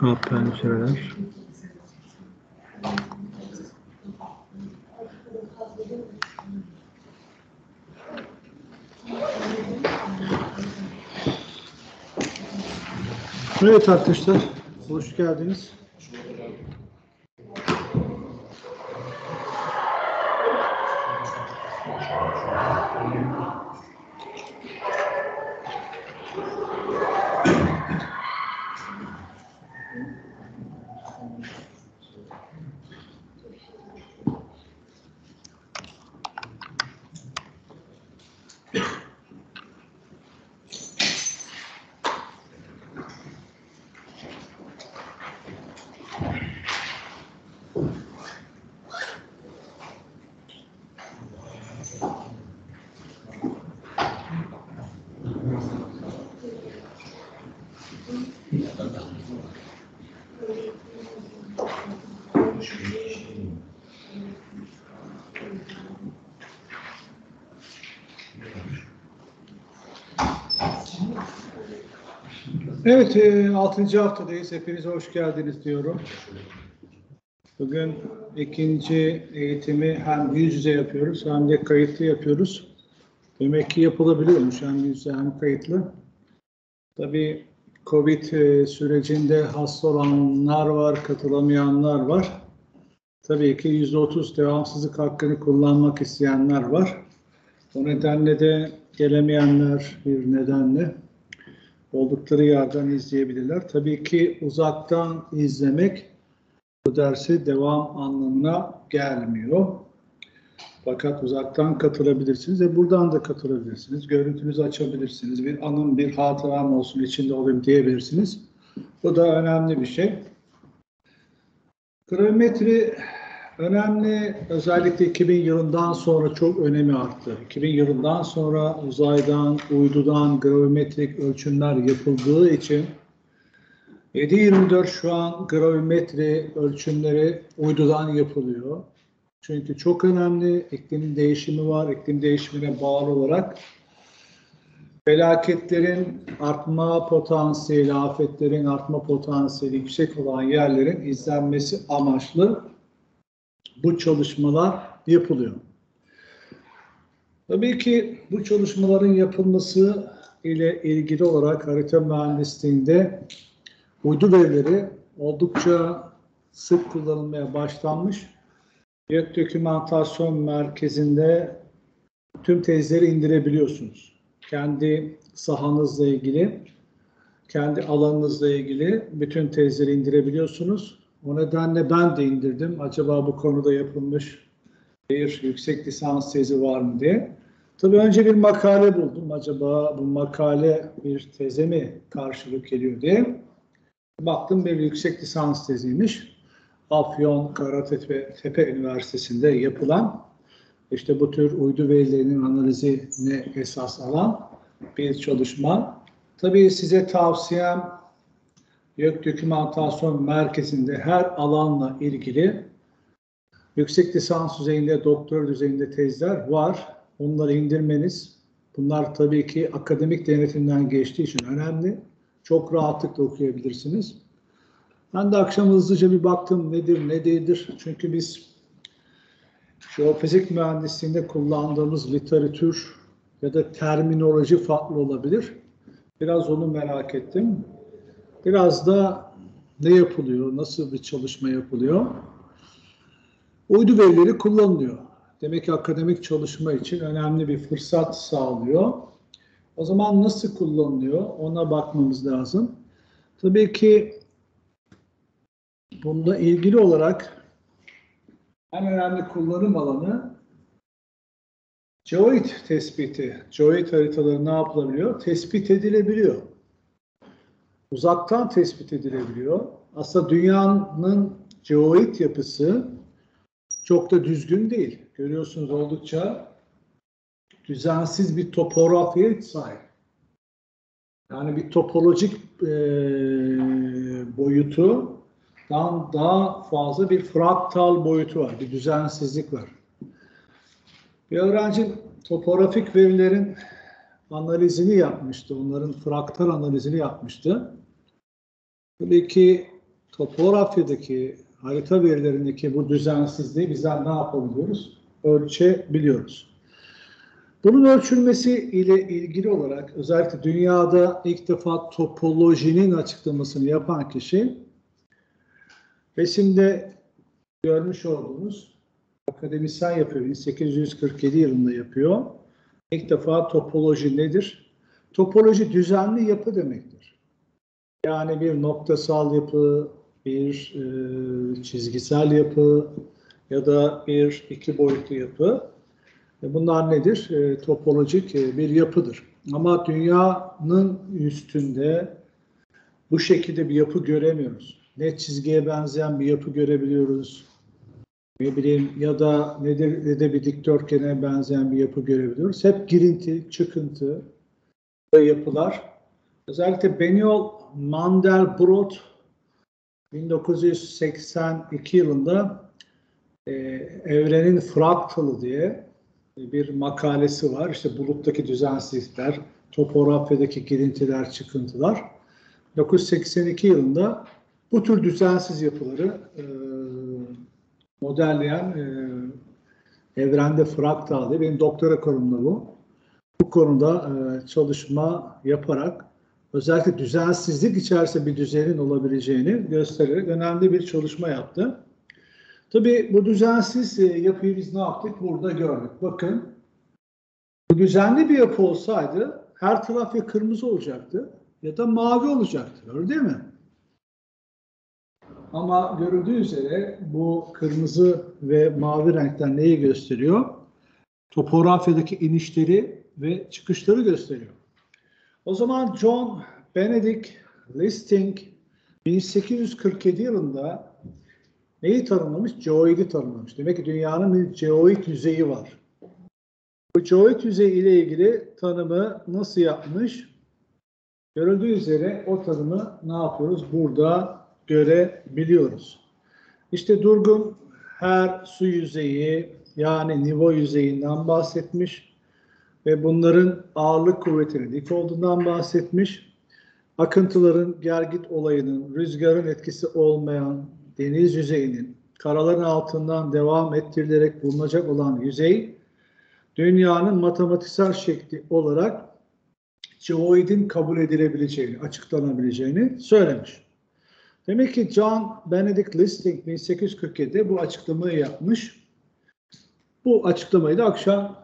Alt pencereler. Evet arkadaşlar, hoş geldiniz. Evet, e, 6. haftadayız. Hepinize hoş geldiniz diyorum. Bugün ikinci eğitimi hem yüz yüze yapıyoruz hem de kayıtlı yapıyoruz. Demek ki yapılabiliyormuş hem yüz yüze hem kayıtlı. Tabii Covid e, sürecinde hasta olanlar var, katılamayanlar var. Tabii ki %30 devamsızlık hakkını kullanmak isteyenler var. O nedenle de gelemeyenler bir nedenle oldukları yerden izleyebilirler. Tabii ki uzaktan izlemek bu dersi devam anlamına gelmiyor. Fakat uzaktan katılabilirsiniz ve buradan da katılabilirsiniz. Görüntünüzü açabilirsiniz. Bir anım, bir hatıram olsun içinde olayım diyebilirsiniz. Bu da önemli bir şey. Kronometri önemli. Özellikle 2000 yılından sonra çok önemi arttı. 2000 yılından sonra uzaydan, uydudan gravimetrik ölçümler yapıldığı için 7-24 şu an gravimetri ölçümleri uydudan yapılıyor. Çünkü çok önemli. İklim değişimi var. İklim değişimine bağlı olarak felaketlerin artma potansiyeli, afetlerin artma potansiyeli yüksek olan yerlerin izlenmesi amaçlı bu çalışmalar yapılıyor. Tabii ki bu çalışmaların yapılması ile ilgili olarak harita mühendisliğinde uydu verileri oldukça sık kullanılmaya başlanmış. Gök Dokümantasyon Merkezi'nde tüm tezleri indirebiliyorsunuz. Kendi sahanızla ilgili, kendi alanınızla ilgili bütün tezleri indirebiliyorsunuz. O nedenle ben de indirdim. Acaba bu konuda yapılmış bir yüksek lisans tezi var mı diye. Tabii önce bir makale buldum. Acaba bu makale bir teze mi karşılık geliyor diye. Baktım bir yüksek lisans teziymiş. Afyon Karatepe Tepe Üniversitesi'nde yapılan işte bu tür uydu verilerinin analizine esas alan bir çalışma. Tabii size tavsiyem YÖK Dokümantasyon Merkezi'nde her alanla ilgili yüksek lisans düzeyinde, doktor düzeyinde tezler var. Onları indirmeniz. Bunlar tabii ki akademik denetimden geçtiği için önemli. Çok rahatlıkla okuyabilirsiniz. Ben de akşam hızlıca bir baktım nedir ne değildir. Çünkü biz jeofizik mühendisliğinde kullandığımız literatür ya da terminoloji farklı olabilir. Biraz onu merak ettim. Biraz da ne yapılıyor, nasıl bir çalışma yapılıyor? Uydu verileri kullanılıyor. Demek ki akademik çalışma için önemli bir fırsat sağlıyor. O zaman nasıl kullanılıyor ona bakmamız lazım. Tabii ki bununla ilgili olarak en önemli kullanım alanı geoid tespiti. Geoid haritaları ne yapılabiliyor? Tespit edilebiliyor. Uzaktan tespit edilebiliyor. Aslında dünyanın geoid yapısı çok da düzgün değil. Görüyorsunuz oldukça düzensiz bir topografiye sahip. Yani bir topolojik e, boyutu daha fazla bir fraktal boyutu var, bir düzensizlik var. Bir öğrenci topografik verilerin analizini yapmıştı, onların fraktal analizini yapmıştı. Tabii ki topografyadaki harita verilerindeki bu düzensizliği bizler ne yapabiliyoruz? Ölçebiliyoruz. Bunun ölçülmesi ile ilgili olarak özellikle dünyada ilk defa topolojinin açıklamasını yapan kişi resimde görmüş olduğunuz akademisyen yapıyor. 1847 yılında yapıyor. İlk defa topoloji nedir? Topoloji düzenli yapı demektir. Yani bir noktasal yapı, bir e, çizgisel yapı ya da bir iki boyutlu yapı. E, bunlar nedir? E, topolojik e, bir yapıdır. Ama dünyanın üstünde bu şekilde bir yapı göremiyoruz. Net çizgiye benzeyen bir yapı görebiliyoruz. Ne bileyim ya da ne de, ne de bir dikdörtgene benzeyen bir yapı görebiliyoruz. Hep girinti, çıkıntı ve yapılar. Özellikle Benioff Mandelbrot 1982 yılında e, Evrenin Fraktalı diye bir makalesi var. İşte buluttaki düzensizlikler, topografyadaki girintiler, çıkıntılar. 1982 yılında bu tür düzensiz yapıları e, modelleyen e, evrende fraktal diye benim doktora konumda bu. Bu konuda e, çalışma yaparak özellikle düzensizlik içerisinde bir düzenin olabileceğini göstererek önemli bir çalışma yaptı. Tabii bu düzensiz e, yapıyı biz ne yaptık? Burada gördük. Bakın bu düzenli bir yapı olsaydı her taraf ya kırmızı olacaktı ya da mavi olacaktı. Öyle değil mi? Ama görüldüğü üzere bu kırmızı ve mavi renkler neyi gösteriyor? Topografyadaki inişleri ve çıkışları gösteriyor. O zaman John Benedict Listing 1847 yılında neyi tanımlamış? Geoidi tanımlamış. Demek ki dünyanın bir geoid yüzeyi var. Bu geoid yüzeyi ile ilgili tanımı nasıl yapmış? Görüldüğü üzere o tanımı ne yapıyoruz? Burada görebiliyoruz. İşte Durgun her su yüzeyi yani nivo yüzeyinden bahsetmiş ve bunların ağırlık kuvvetinin dik olduğundan bahsetmiş. Akıntıların gergit olayının, rüzgarın etkisi olmayan deniz yüzeyinin karaların altından devam ettirilerek bulunacak olan yüzey dünyanın matematiksel şekli olarak geoidin kabul edilebileceğini, açıklanabileceğini söylemiş. Demek ki John Benedict Listing 1847'de bu açıklamayı yapmış. Bu açıklamayı da akşam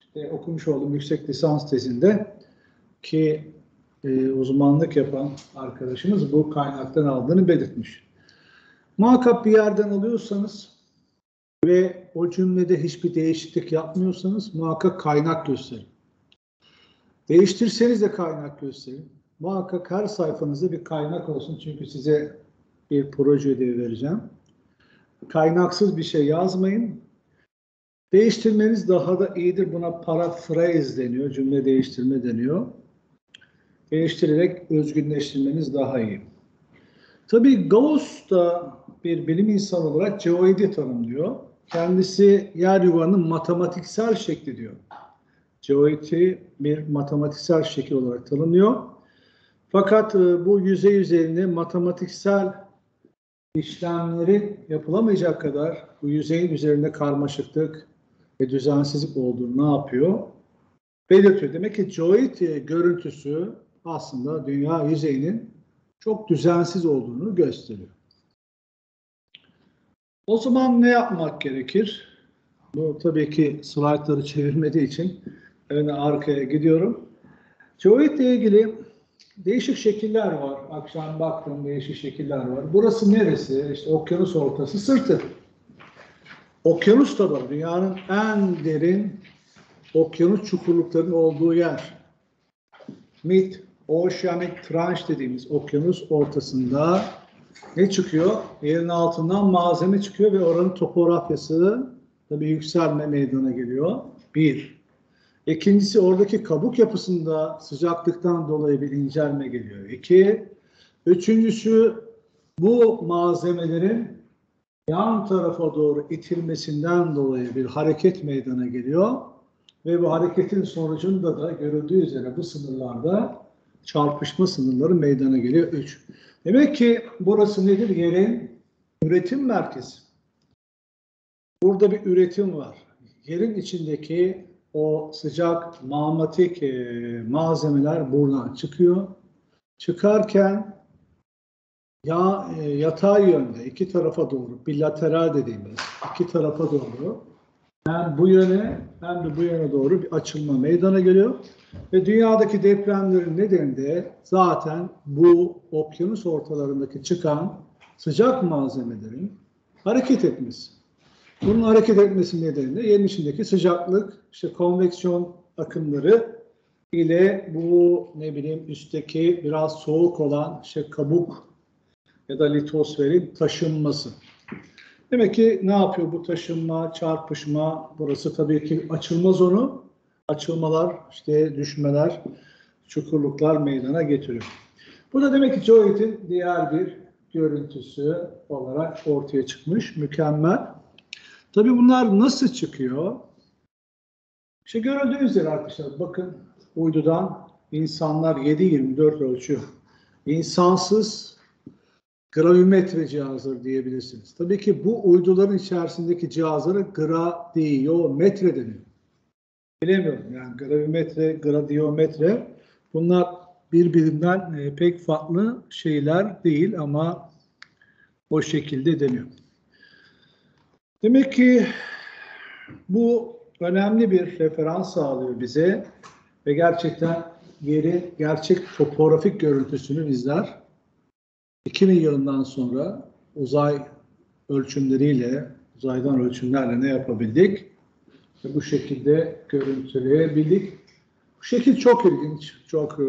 işte okumuş olduğum yüksek lisans tezinde ki e, uzmanlık yapan arkadaşımız bu kaynaktan aldığını belirtmiş. Muhakkak bir yerden alıyorsanız ve o cümlede hiçbir değişiklik yapmıyorsanız muhakkak kaynak gösterin. Değiştirseniz de kaynak gösterin. Muhakkak her sayfanızda bir kaynak olsun çünkü size bir proje ödevi vereceğim. Kaynaksız bir şey yazmayın. Değiştirmeniz daha da iyidir. Buna paraphrase deniyor, cümle değiştirme deniyor. Değiştirerek özgünleştirmeniz daha iyi. Tabii Gauss da bir bilim insanı olarak geoidi tanımlıyor. Kendisi yer yuvarının matematiksel şekli diyor. Geoidi bir matematiksel şekil olarak tanımlıyor. Fakat e, bu yüzey üzerinde matematiksel işlemleri yapılamayacak kadar bu yüzeyin üzerinde karmaşıklık ve düzensizlik olduğunu ne yapıyor? Belirtiyor. Demek ki geoid e, görüntüsü aslında dünya yüzeyinin çok düzensiz olduğunu gösteriyor. O zaman ne yapmak gerekir? Bu tabii ki slaytları çevirmediği için öne arkaya gidiyorum. Geoid ile ilgili değişik şekiller var. Akşam baktım değişik şekiller var. Burası neresi? İşte okyanus ortası sırtı. Okyanus da var. Dünyanın en derin okyanus çukurluklarının olduğu yer. Mid Oceanic Trench dediğimiz okyanus ortasında ne çıkıyor? Yerin altından malzeme çıkıyor ve oranın topografyası da bir yükselme meydana geliyor. Bir. İkincisi oradaki kabuk yapısında sıcaklıktan dolayı bir incelme geliyor. İki. Üçüncüsü bu malzemelerin yan tarafa doğru itilmesinden dolayı bir hareket meydana geliyor. Ve bu hareketin sonucunda da görüldüğü üzere bu sınırlarda çarpışma sınırları meydana geliyor. 3. Demek ki burası nedir? Yerin üretim merkezi. Burada bir üretim var. Yerin içindeki o sıcak mağmatik e, malzemeler buradan çıkıyor. Çıkarken ya e, yatay yönde iki tarafa doğru, bilateral dediğimiz iki tarafa doğru hem bu yöne hem de bu yöne doğru bir açılma meydana geliyor. Ve dünyadaki depremlerin nedeni de zaten bu okyanus ortalarındaki çıkan sıcak malzemelerin hareket etmesi. Bunun hareket etmesi nedeni de yerin içindeki sıcaklık, işte konveksiyon akımları ile bu ne bileyim üstteki biraz soğuk olan işte kabuk ya da litosferin taşınması. Demek ki ne yapıyor bu taşınma, çarpışma? Burası tabii ki açılma zonu. Açılmalar, işte düşmeler, çukurluklar meydana getiriyor. Bu da demek ki Joyet'in diğer bir görüntüsü olarak ortaya çıkmış. Mükemmel. Tabii bunlar nasıl çıkıyor? İşte görüldüğü üzere arkadaşlar bakın uydudan insanlar 7-24 ölçüyor. İnsansız gravimetre cihazları diyebilirsiniz. Tabii ki bu uyduların içerisindeki cihazlara gradiyometre deniyor. Bilemiyorum yani gravimetre, gradiyometre bunlar birbirinden e, pek farklı şeyler değil ama o şekilde deniyor. Demek ki bu önemli bir referans sağlıyor bize ve gerçekten yerin gerçek topografik görüntüsünü bizler 2000 yılından sonra uzay ölçümleriyle, uzaydan ölçümlerle ne yapabildik? Ve bu şekilde görüntüleyebildik. Bu şekil çok ilginç, çok e,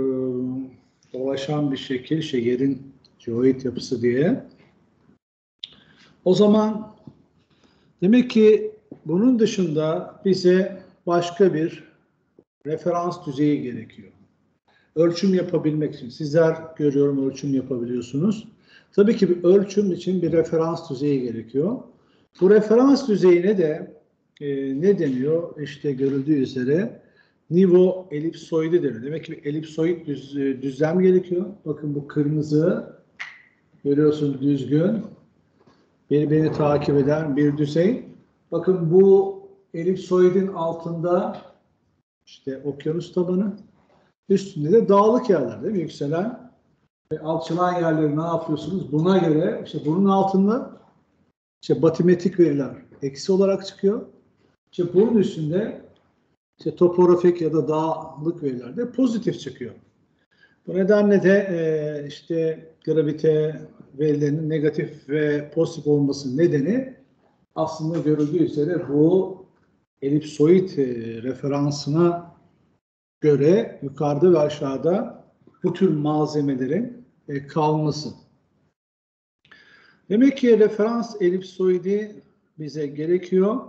dolaşan bir şekil, şey yerin geoid yapısı diye. O zaman demek ki bunun dışında bize başka bir referans düzeyi gerekiyor ölçüm yapabilmek için. Sizler görüyorum ölçüm yapabiliyorsunuz. Tabii ki bir ölçüm için bir referans düzeyi gerekiyor. Bu referans düzeyine de e, ne deniyor? İşte görüldüğü üzere nivo elipsoidi deniyor. Demek ki bir elipsoid düz, e, düzlem gerekiyor. Bakın bu kırmızı görüyorsunuz düzgün. Birbirini takip eden bir düzey. Bakın bu elipsoidin altında işte okyanus tabanı. Üstünde de dağlık yerler değil mi? Yükselen ve alçılan yerleri ne yapıyorsunuz? Buna göre işte bunun altında işte batimetrik veriler eksi olarak çıkıyor. İşte bunun üstünde işte topografik ya da dağlık veriler de pozitif çıkıyor. Bu nedenle de e, işte gravite verilerinin negatif ve pozitif olması nedeni aslında görüldüğü üzere bu elipsoid e, referansına göre yukarıda ve aşağıda bu tür malzemelerin e, kalması. Demek ki referans elipsoidi bize gerekiyor.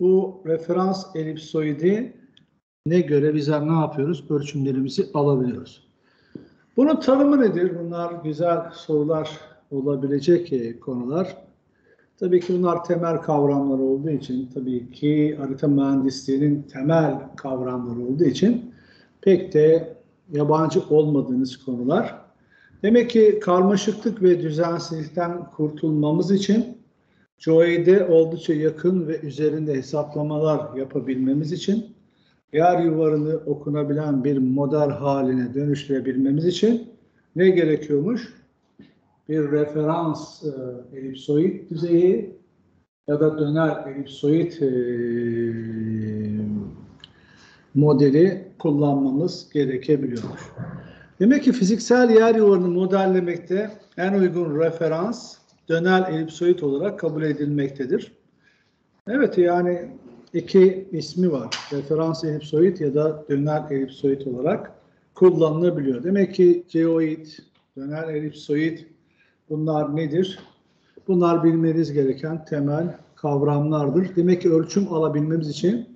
Bu referans elipsoidi ne göre bizler ne yapıyoruz? Ölçümlerimizi alabiliyoruz. Bunun tanımı nedir? Bunlar güzel sorular olabilecek e, konular. Tabii ki bunlar temel kavramlar olduğu için, tabii ki harita mühendisliğinin temel kavramları olduğu için pek de yabancı olmadığınız konular. Demek ki karmaşıklık ve düzensizlikten kurtulmamız için Joey'de oldukça yakın ve üzerinde hesaplamalar yapabilmemiz için yer yuvarını okunabilen bir model haline dönüştürebilmemiz için ne gerekiyormuş? bir referans e, elipsoid düzeyi ya da döner elipsoid e, modeli kullanmamız gerekebiliyormuş. Demek ki fiziksel yer yuvarını modellemekte en uygun referans döner elipsoid olarak kabul edilmektedir. Evet yani iki ismi var. Referans elipsoid ya da döner elipsoid olarak kullanılabiliyor. Demek ki geoid, döner elipsoid Bunlar nedir? Bunlar bilmeniz gereken temel kavramlardır. Demek ki ölçüm alabilmemiz için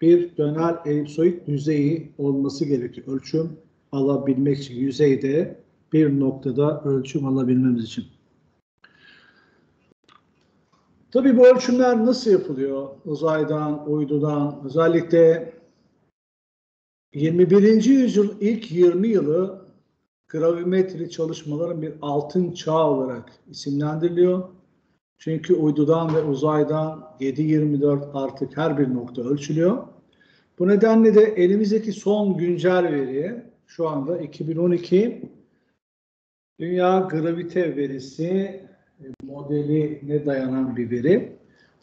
bir döner elipsoid yüzeyi olması gerekiyor. Ölçüm alabilmek için yüzeyde bir noktada ölçüm alabilmemiz için. Tabii bu ölçümler nasıl yapılıyor? Uzaydan, uydudan, özellikle 21. yüzyıl ilk 20 yılı gravimetri çalışmaların bir altın çağ olarak isimlendiriliyor. Çünkü uydudan ve uzaydan 7-24 artık her bir nokta ölçülüyor. Bu nedenle de elimizdeki son güncel veri şu anda 2012 Dünya Gravite Verisi modeline dayanan bir veri.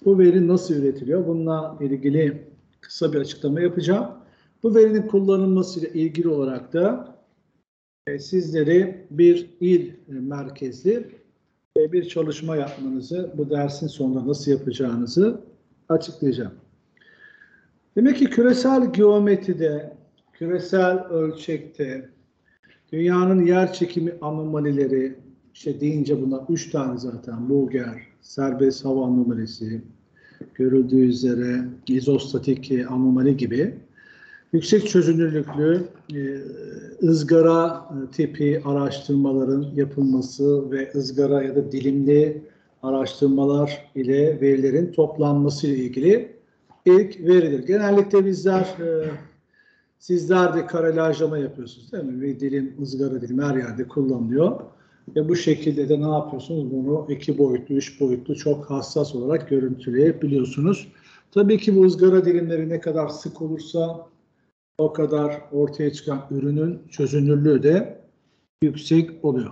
Bu veri nasıl üretiliyor? Bununla ilgili kısa bir açıklama yapacağım. Bu verinin kullanılmasıyla ilgili olarak da e, sizleri bir il merkezli e, bir çalışma yapmanızı, bu dersin sonunda nasıl yapacağınızı açıklayacağım. Demek ki küresel geometride, küresel ölçekte, dünyanın yer çekimi anomalileri, işte deyince bunlar üç tane zaten, Bulger, serbest hava anomalisi, görüldüğü üzere izostatik anomali gibi yüksek çözünürlüklü e, ızgara e, tipi araştırmaların yapılması ve ızgara ya da dilimli araştırmalar ile verilerin toplanması ile ilgili ilk veridir. Genellikle bizler e, sizler de karelajlama yapıyorsunuz değil mi? Ve dilim, ızgara dilim her yerde kullanılıyor. Ve bu şekilde de ne yapıyorsunuz? Bunu iki boyutlu, üç boyutlu çok hassas olarak görüntüleyebiliyorsunuz. Tabii ki bu ızgara dilimleri ne kadar sık olursa o kadar ortaya çıkan ürünün çözünürlüğü de yüksek oluyor.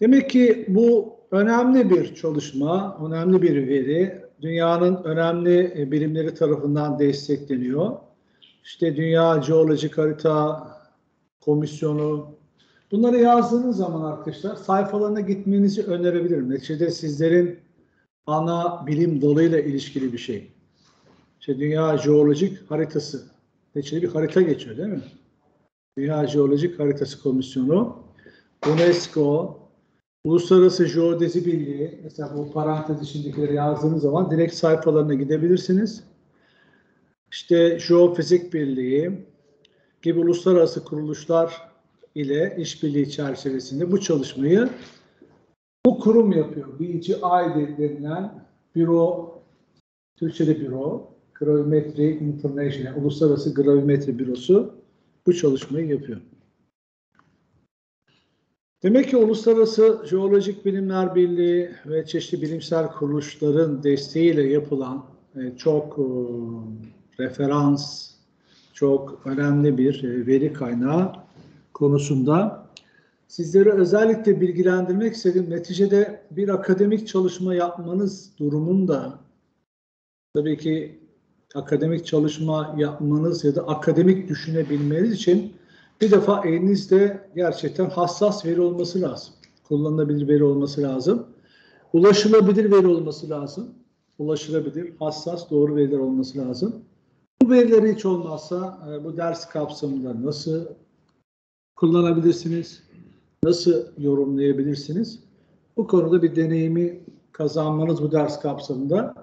Demek ki bu önemli bir çalışma, önemli bir veri. Dünyanın önemli e, bilimleri tarafından destekleniyor. İşte Dünya Jeolojik Harita Komisyonu, bunları yazdığınız zaman arkadaşlar sayfalarına gitmenizi önerebilirim. Neticede sizlerin ana bilim dalıyla ilişkili bir şey. İşte Dünya Jeolojik Haritası neticede bir harita geçiyor değil mi? Dünya Jeolojik Haritası Komisyonu, UNESCO, Uluslararası Jeodezi Birliği, mesela bu parantez içindekileri yazdığınız zaman direkt sayfalarına gidebilirsiniz. İşte Jeofizik Birliği gibi uluslararası kuruluşlar ile işbirliği çerçevesinde bu çalışmayı bu kurum yapıyor. BGI denilen büro, Türkçe'de büro, Gravimetri International, Uluslararası Gravimetri Bürosu bu çalışmayı yapıyor. Demek ki Uluslararası Jeolojik Bilimler Birliği ve çeşitli bilimsel kuruluşların desteğiyle yapılan e, çok e, referans, çok önemli bir e, veri kaynağı konusunda sizlere özellikle bilgilendirmek istedim. Neticede bir akademik çalışma yapmanız durumunda tabii ki akademik çalışma yapmanız ya da akademik düşünebilmeniz için bir defa elinizde gerçekten hassas veri olması lazım. Kullanılabilir veri olması lazım. Ulaşılabilir veri olması lazım. Ulaşılabilir, hassas, doğru veriler olması lazım. Bu verileri hiç olmazsa e, bu ders kapsamında nasıl kullanabilirsiniz? Nasıl yorumlayabilirsiniz? Bu konuda bir deneyimi kazanmanız bu ders kapsamında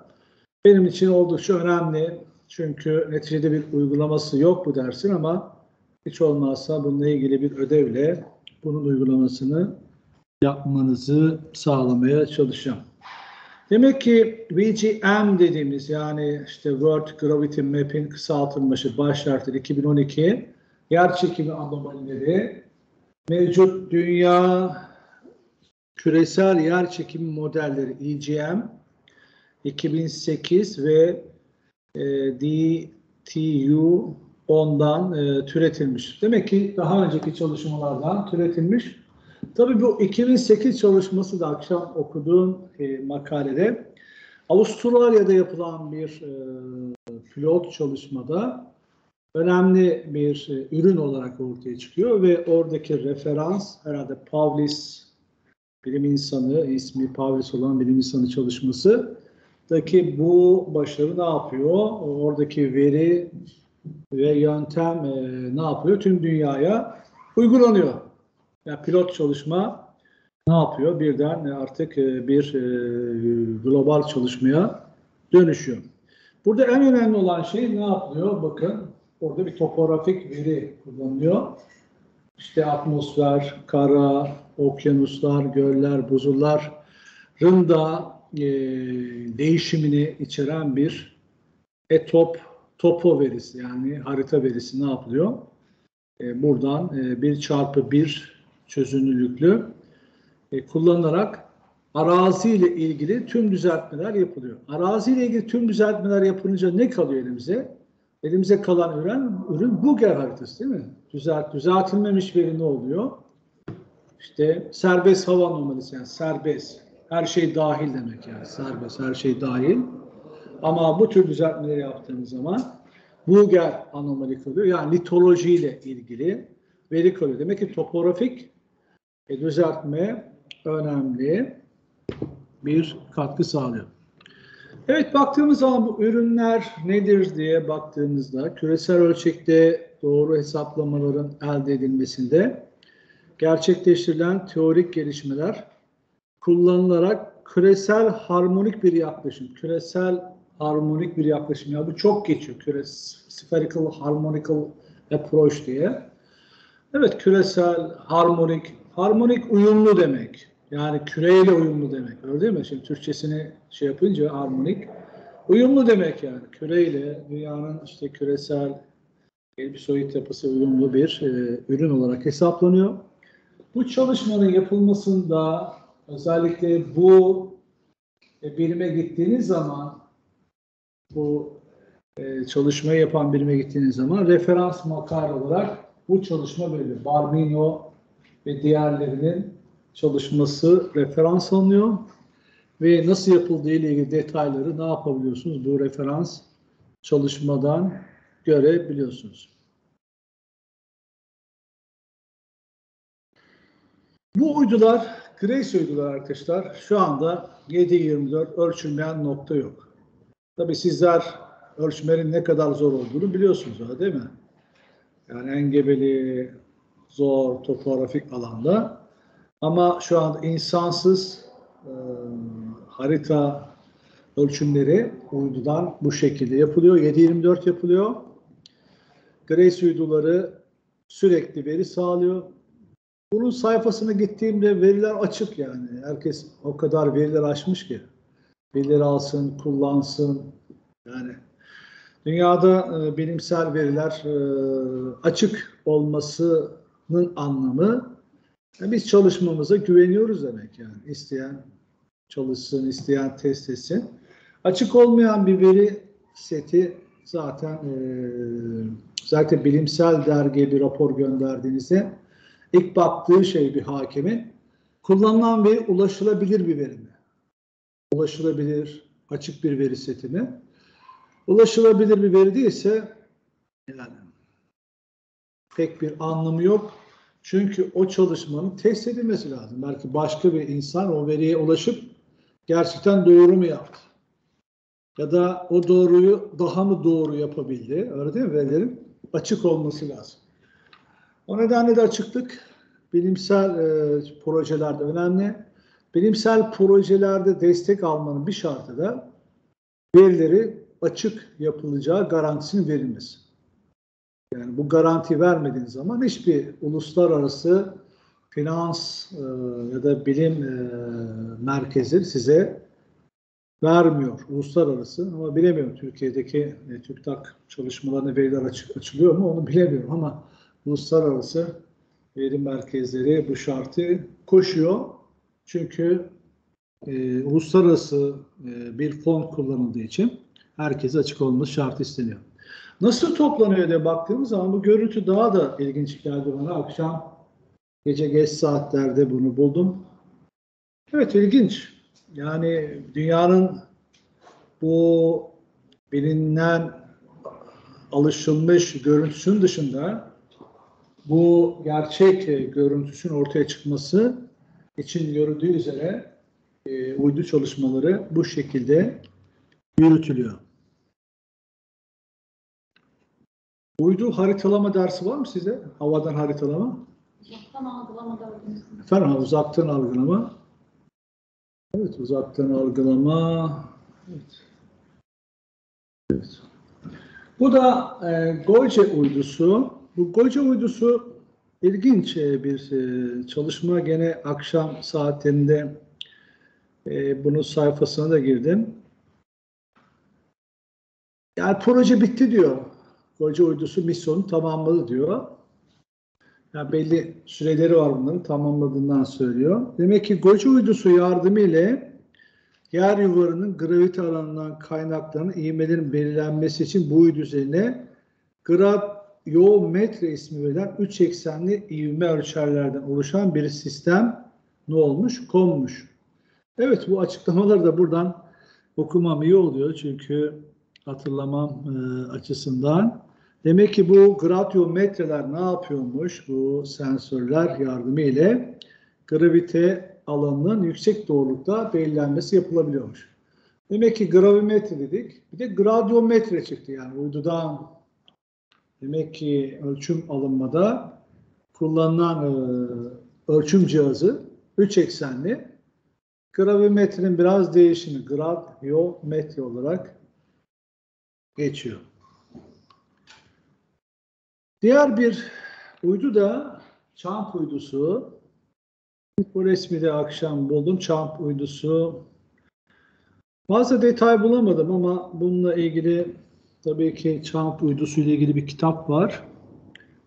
benim için oldukça önemli. Çünkü neticede bir uygulaması yok bu dersin ama hiç olmazsa bununla ilgili bir ödevle bunun uygulamasını yapmanızı sağlamaya çalışacağım. Demek ki VGM dediğimiz yani işte World Gravity Map'in kısaltılmışı başlartı 2012 yer çekimi anomalileri mevcut dünya küresel yer çekimi modelleri EGM 2008 ve e, DTU ondan e, türetilmiş. Demek ki daha önceki çalışmalardan türetilmiş. Tabii bu 2008 çalışması da akşam okuduğum e, makalede Avustralya'da yapılan bir e, pilot çalışmada önemli bir e, ürün olarak ortaya çıkıyor ve oradaki referans herhalde Pavlis bilim insanı, ismi Pavlis olan bilim insanı çalışması daki bu başarı ne yapıyor? Oradaki veri ve yöntem e, ne yapıyor? Tüm dünyaya uygulanıyor. Yani pilot çalışma ne yapıyor? Birden artık e, bir e, global çalışmaya dönüşüyor. Burada en önemli olan şey ne yapılıyor? Bakın orada bir topografik veri kullanılıyor. işte atmosfer, kara, okyanuslar, göller, buzulların da e, değişimini içeren bir etop, topo verisi yani harita verisi ne yapılıyor? E, buradan e, 1 çarpı 1 çözünürlüklü e, kullanılarak arazi ile ilgili tüm düzeltmeler yapılıyor. Arazi ile ilgili tüm düzeltmeler yapılınca ne kalıyor elimize? Elimize kalan ürün, ürün Buger haritası değil mi? Düzelt, düzeltilmemiş veri ne oluyor? İşte serbest hava anomalisi yani serbest. Her şey dahil demek yani serbest, her şey dahil. Ama bu tür düzeltmeleri yaptığımız zaman Buger anomali kalıyor. Yani litoloji ile ilgili veri kalıyor. Demek ki topografik düzeltme önemli bir katkı sağlıyor. Evet baktığımız zaman bu ürünler nedir diye baktığımızda küresel ölçekte doğru hesaplamaların elde edilmesinde gerçekleştirilen teorik gelişmeler kullanılarak küresel harmonik bir yaklaşım, küresel harmonik bir yaklaşım ya bu çok geçiyor küresel spherical harmonical approach diye. Evet küresel harmonik, harmonik uyumlu demek. Yani küreyle uyumlu demek. Öyle değil mi? Şimdi Türkçesini şey yapınca harmonik. Uyumlu demek yani. Küreyle dünyanın işte küresel elbisoid yapısı uyumlu bir e, ürün olarak hesaplanıyor. Bu çalışmanın yapılmasında özellikle bu e, birime gittiğiniz zaman bu e, çalışmayı yapan birime gittiğiniz zaman referans makale olarak bu çalışma böyle. Barbino ve diğerlerinin çalışması referans alınıyor ve nasıl yapıldığı ile ilgili detayları ne yapabiliyorsunuz? Bu referans çalışmadan görebiliyorsunuz. Bu uydular, Grace uydular arkadaşlar şu anda 7-24 ölçülmeyen nokta yok. Tabi sizler ölçmenin ne kadar zor olduğunu biliyorsunuz değil mi? Yani engebeli, zor, topografik alanda. Ama şu anda insansız e, harita ölçümleri uydudan bu şekilde yapılıyor. 7-24 yapılıyor. Grace uyduları sürekli veri sağlıyor. Bunun sayfasına gittiğimde veriler açık yani. Herkes o kadar veriler açmış ki. Verileri alsın, kullansın. Yani dünyada e, bilimsel veriler e, açık olmasının anlamı biz çalışmamıza güveniyoruz demek yani. İsteyen çalışsın, isteyen test etsin. Açık olmayan bir veri seti zaten e, zaten bilimsel dergiye bir rapor gönderdiğinizde ilk baktığı şey bir hakimin kullanılan veri ulaşılabilir bir veri mi? Ulaşılabilir, açık bir veri seti mi? Ulaşılabilir bir veri değilse yani pek bir anlamı yok. Çünkü o çalışmanın test edilmesi lazım. Belki başka bir insan o veriye ulaşıp gerçekten doğru mu yaptı? Ya da o doğruyu daha mı doğru yapabildi? Öyle değil mi? Verilerin açık olması lazım. O nedenle de açıklık bilimsel e, projelerde önemli. Bilimsel projelerde destek almanın bir şartı da verileri açık yapılacağı garantisinin verilmesi. Yani bu garanti vermediğiniz zaman hiçbir uluslararası finans e, ya da bilim e, merkezi size vermiyor uluslararası ama bilemiyorum Türkiye'deki e, TÜBİTAK çalışmalarına veriler açık, açılıyor mu onu bilemiyorum ama uluslararası veri merkezleri bu şartı koşuyor. Çünkü e, uluslararası e, bir fon kullanıldığı için herkese açık olması şartı isteniyor. Nasıl toplanıyor diye baktığımız zaman bu görüntü daha da ilginç geldi bana. Akşam gece geç saatlerde bunu buldum. Evet ilginç. Yani dünyanın bu bilinen alışılmış görüntüsünün dışında bu gerçek görüntüsün ortaya çıkması için görüldüğü üzere e, uydu çalışmaları bu şekilde yürütülüyor. Uydu haritalama dersi var mı size? Havadan haritalama. Uzaktan algılama dördüncüsü. Efendim uzaktan algılama. Evet uzaktan algılama. Evet. evet. Bu da e, Golce uydusu. Bu Golce uydusu ilginç e, bir e, çalışma. Gene akşam saatlerinde e, bunun sayfasına da girdim. Yani proje bitti diyor. Koca uydusu misyonu tamamladı diyor. Yani belli süreleri var bunların tamamladığından söylüyor. Demek ki Goca uydusu yardımı ile yer yuvarının gravite alanından kaynaklanan ivmelerin belirlenmesi için bu uydu üzerine gradyometre ismi verilen üç eksenli ivme ölçerlerden oluşan bir sistem ne olmuş? Konmuş. Evet bu açıklamaları da buradan okumam iyi oluyor çünkü hatırlamam e, açısından. Demek ki bu gradyometreler ne yapıyormuş? Bu sensörler yardımı ile gravite alanının yüksek doğrulukta belirlenmesi yapılabiliyormuş. Demek ki gravimetre dedik. Bir de gradyometre çıktı yani uydudan. Demek ki ölçüm alınmada kullanılan e, ölçüm cihazı üç eksenli. Gravimetrenin biraz değişimi gradyometre olarak geçiyor. Diğer bir uydu da Çamp uydusu. Bu resmi de akşam buldum. Çamp uydusu. Fazla detay bulamadım ama bununla ilgili tabii ki Çamp uydusu ile ilgili bir kitap var.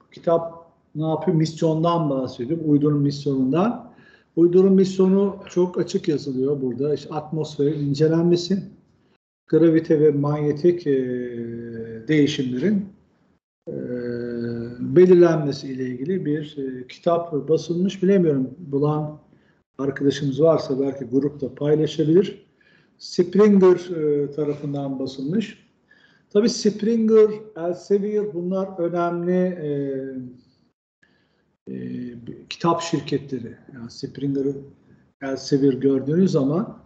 Bu kitap ne yapıyor? Misyondan bahsediyor. Uydunun misyonundan. Uydunun misyonu çok açık yazılıyor burada. İşte atmosferin incelenmesi, gravite ve manyetik e, değişimlerin e, belirlenmesi ile ilgili bir e, kitap basılmış. Bilemiyorum bulan arkadaşımız varsa belki grupta paylaşabilir. Springer e, tarafından basılmış. Tabii Springer, Elsevier bunlar önemli e, e, kitap şirketleri. Yani Springer, Elsevier gördüğünüz zaman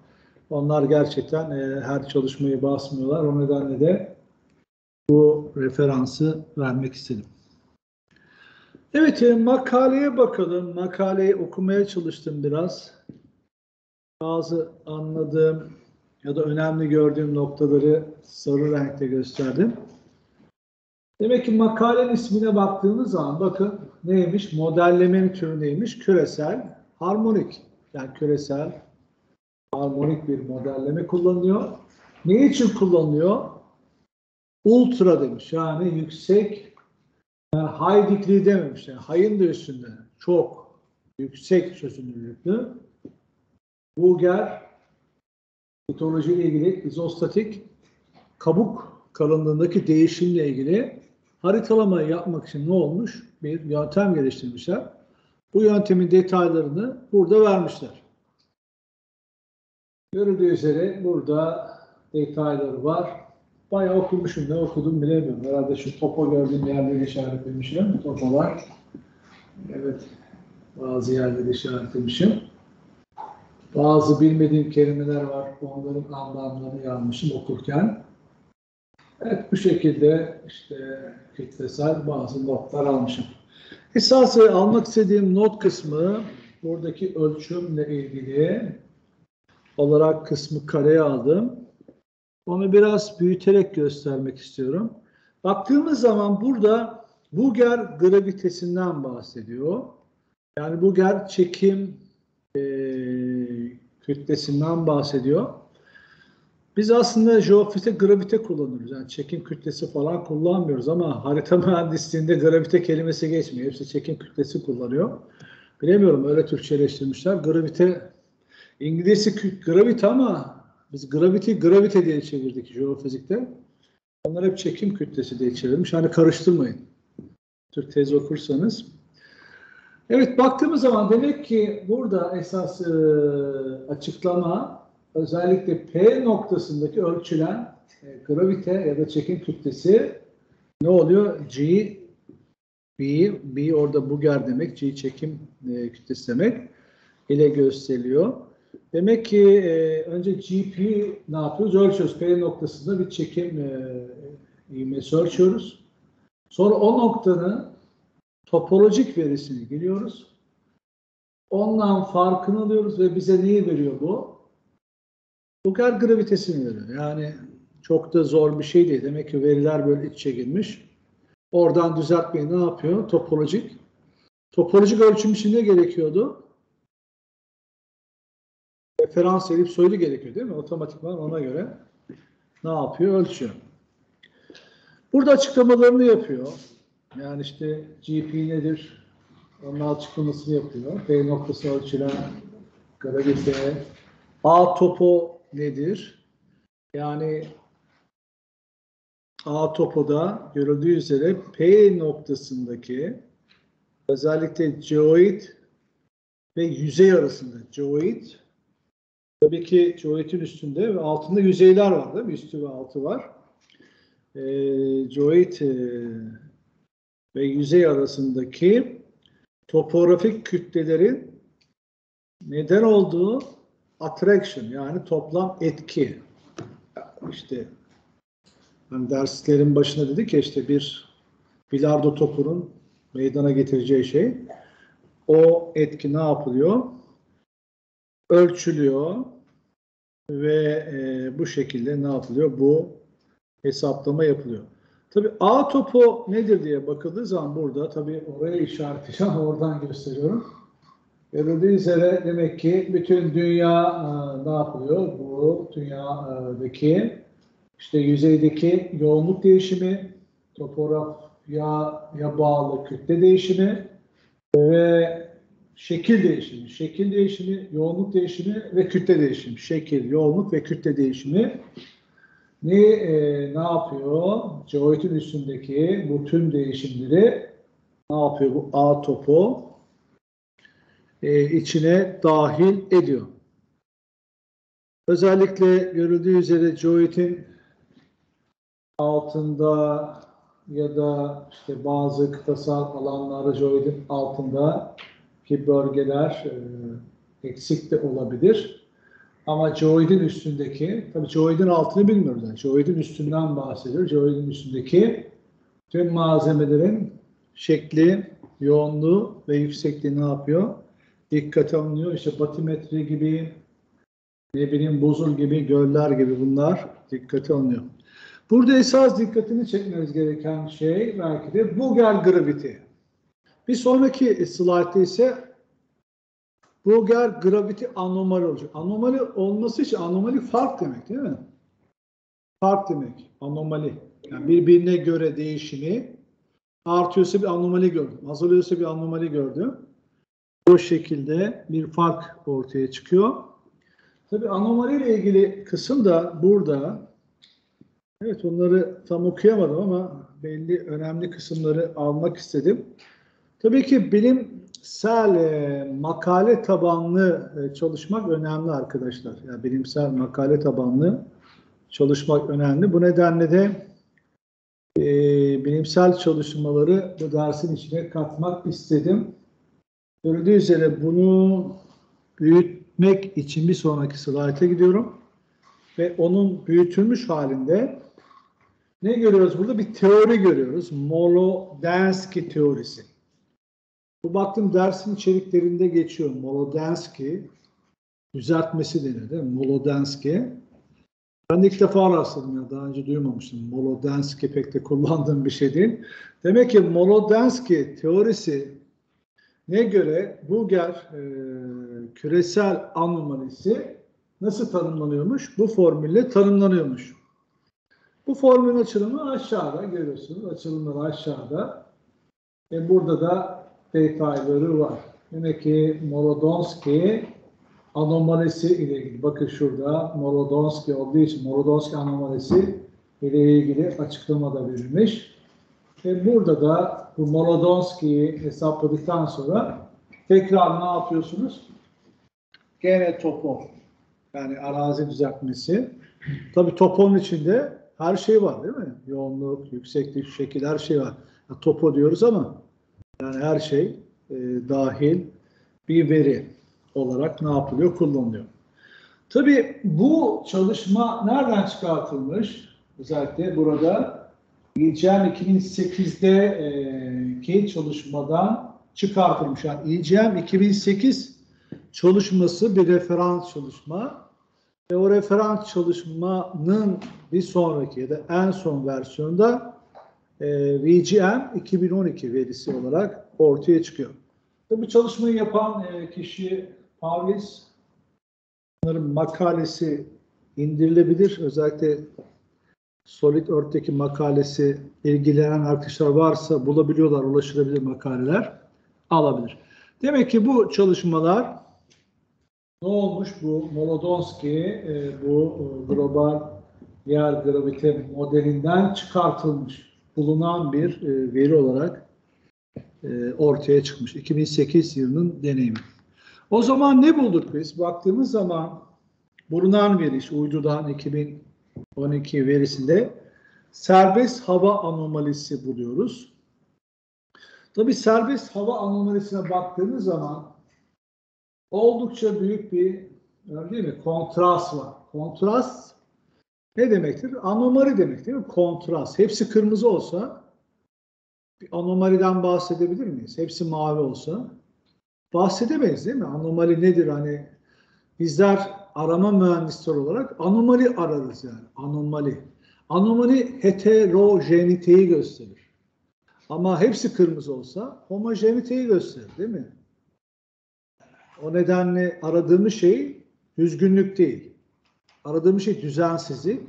onlar gerçekten e, her çalışmayı basmıyorlar. O nedenle de bu referansı vermek istedim. Evet, e, makaleye bakalım. Makaleyi okumaya çalıştım biraz. Bazı anladığım ya da önemli gördüğüm noktaları sarı renkte gösterdim. Demek ki makalenin ismine baktığınız zaman bakın neymiş? Modellemenin türü neymiş? Küresel, harmonik. Yani küresel, harmonik bir modelleme kullanılıyor. Ne için kullanılıyor? Ultra demiş. Yani yüksek yani high degree dememiş. Yani high'ın da üstünde. Çok yüksek çözünürlüklü. Bulger mitoloji ile ilgili izostatik kabuk kalınlığındaki değişimle ilgili haritalama yapmak için ne olmuş? Bir yöntem geliştirmişler. Bu yöntemin detaylarını burada vermişler. Görüldüğü üzere burada detayları var. Bayağı okumuşum. Ne okudum bilemiyorum. Herhalde şu topo gördüğüm yerleri işaretlemişim. Topolar. Evet. Bazı yerleri işaretlemişim. Bazı bilmediğim kelimeler var. Onların anlamlarını yanmışım okurken. Evet bu şekilde işte kitlesel bazı notlar almışım. Esas almak istediğim not kısmı buradaki ölçümle ilgili olarak kısmı kareye aldım. Onu biraz büyüterek göstermek istiyorum. Baktığımız zaman burada Buger gravitesinden bahsediyor. Yani Buger çekim e, kütlesinden bahsediyor. Biz aslında jeofizik gravite kullanıyoruz. Yani çekim kütlesi falan kullanmıyoruz ama harita mühendisliğinde gravite kelimesi geçmiyor. Hepsi çekim kütlesi kullanıyor. Bilemiyorum öyle Türkçeleştirmişler. Gravite İngilizcesi gravite ama biz gravity gravite diye çevirdik jeofizikte. Onlar hep çekim kütlesi diye çevirmiş. Hani karıştırmayın. Türk tezi okursanız. Evet baktığımız zaman demek ki burada esas e, açıklama özellikle P noktasındaki ölçülen e, gravite ya da çekim kütlesi ne oluyor? G B, B orada buger demek, G çekim e, kütlesi demek ile gösteriliyor. Demek ki e, önce GP ne yapıyoruz? Ölçüyoruz. P noktasında bir çekim e, ivmesi ölçüyoruz. Sonra o noktanın topolojik verisini giriyoruz. Ondan farkını alıyoruz ve bize neyi veriyor bu? Buker gravitesini veriyor. Yani çok da zor bir şey değil. Demek ki veriler böyle iç içe girmiş. Oradan düzeltmeyi ne yapıyor? Topolojik Topolojik ölçüm için ne gerekiyordu? Referans elipsoidu gerekiyor değil mi? Otomatikman ona göre ne yapıyor? Ölçüyor. Burada açıklamalarını yapıyor. Yani işte GP nedir? Onun açıklamasını yapıyor. P noktası ölçülen gravite. A topo nedir? Yani A topoda görüldüğü üzere P noktasındaki özellikle geoid ve yüzey arasında geoid tabii ki geoidin üstünde ve altında yüzeyler var değil mi? Üstü ve altı var. Ee, geoid e, ve yüzey arasındaki topografik kütlelerin neden olduğu attraction yani toplam etki. İşte hani derslerin başında dedik ya işte bir bilardo topunun meydana getireceği şey. O etki ne yapılıyor? Ölçülüyor ve e, bu şekilde ne yapılıyor? Bu hesaplama yapılıyor. Tabi A topu nedir diye bakıldığı zaman burada tabi oraya işaretleyeceğim oradan gösteriyorum. Görüldüğü üzere demek ki bütün dünya e, ne yapılıyor? Bu dünyadaki işte yüzeydeki yoğunluk değişimi, topografya bağlı kütle değişimi ve şekil değişimi. Şekil değişimi, yoğunluk değişimi ve kütle değişimi. Şekil, yoğunluk ve kütle değişimi ne e, ne yapıyor? Geoidin üstündeki bu tüm değişimleri ne yapıyor bu A topu? e, içine dahil ediyor. Özellikle görüldüğü üzere geoidin altında ya da işte bazı kıtasal alanlarda geoidin altında ki bölgeler e, eksik de olabilir. Ama geoidin üstündeki, tabii geoidin altını bilmiyoruz. Yani geoidin üstünden bahsediyor. Geoidin üstündeki tüm malzemelerin şekli, yoğunluğu ve yüksekliği ne yapıyor? dikkate alınıyor. İşte batimetre gibi, ne bileyim buzul gibi, göller gibi bunlar dikkate alınıyor. Burada esas dikkatini çekmeniz gereken şey belki de Vogel gravity. Bir sonraki slaytta ise Vogel gravity anomali olacak. Anomali olması için anomali fark demek değil mi? Fark demek. Anomali. Yani birbirine göre değişimi artıyorsa bir anomali gördüm. Azalıyorsa bir anomali gördüm bu şekilde bir fark ortaya çıkıyor. Tabii anomali ile ilgili kısım da burada. Evet onları tam okuyamadım ama belli önemli kısımları almak istedim. Tabii ki bilimsel e, makale tabanlı e, çalışmak önemli arkadaşlar. Yani bilimsel makale tabanlı çalışmak önemli. Bu nedenle de e, bilimsel çalışmaları bu dersin içine katmak istedim. Görüldüğü üzere bunu büyütmek için bir sonraki slayta gidiyorum. Ve onun büyütülmüş halinde ne görüyoruz burada? Bir teori görüyoruz. Molodensky teorisi. Bu baktım dersin içeriklerinde geçiyor. Molodensky düzeltmesi denir değil mi? Molodensky. Ben ilk defa rastladım ya. Daha önce duymamıştım. Molodensky pek de kullandığım bir şey değil. Demek ki Molodensky teorisi ne göre Bulgar e, küresel anomalisi nasıl tanımlanıyormuş? Bu formülle tanımlanıyormuş. Bu formülün açılımı aşağıda görüyorsunuz. Açılımları aşağıda. E burada da detayları var. Demek ki Molodonsky anomalisi ile ilgili. Bakın şurada Molodonsky olduğu için Molodonsky anomalisi ile ilgili açıklama da verilmiş. Ve burada da bu Molodonsky'yi hesapladıktan sonra tekrar ne yapıyorsunuz? Gene topo. Yani arazi düzeltmesi. Tabi toponun içinde her şey var değil mi? Yoğunluk, yükseklik, şekil her şey var. Ya, topo diyoruz ama yani her şey e, dahil bir veri olarak ne yapılıyor? Kullanılıyor. Tabi bu çalışma nereden çıkartılmış? Özellikle burada İlcem 2008'de e, çalışmadan çıkartılmış. Yani İlcem 2008 çalışması bir referans çalışma ve o referans çalışmanın bir sonraki ya da en son versiyonda e, VGM 2012 verisi olarak ortaya çıkıyor. Bu çalışmayı yapan e, kişi Pavlis. Bunların makalesi indirilebilir. Özellikle Solid Earth'teki makalesi ilgilenen arkadaşlar varsa bulabiliyorlar, ulaşılabilir makaleler alabilir. Demek ki bu çalışmalar ne olmuş? Bu Molodonsky e, bu e, global yer gravite modelinden çıkartılmış, bulunan bir e, veri olarak e, ortaya çıkmış. 2008 yılının deneyimi. O zaman ne bulduk biz? Baktığımız zaman bulunan veri, uydudan 2012 verisinde serbest hava anomalisi buluyoruz. Tabii serbest hava anomalisine baktığımız zaman oldukça büyük bir değil mi? Kontrast var. Kontrast ne demektir? Anomali demek değil mi? Kontrast. Hepsi kırmızı olsa bir anomaliden bahsedebilir miyiz? Hepsi mavi olsa bahsedemeyiz değil mi? Anomali nedir? Hani bizler arama mühendisleri olarak anomali ararız yani. Anomali. Anomali heterojeniteyi gösterir. Ama hepsi kırmızı olsa homojeniteyi gösterir değil mi? O nedenle aradığımız şey düzgünlük değil. Aradığımız şey düzensizlik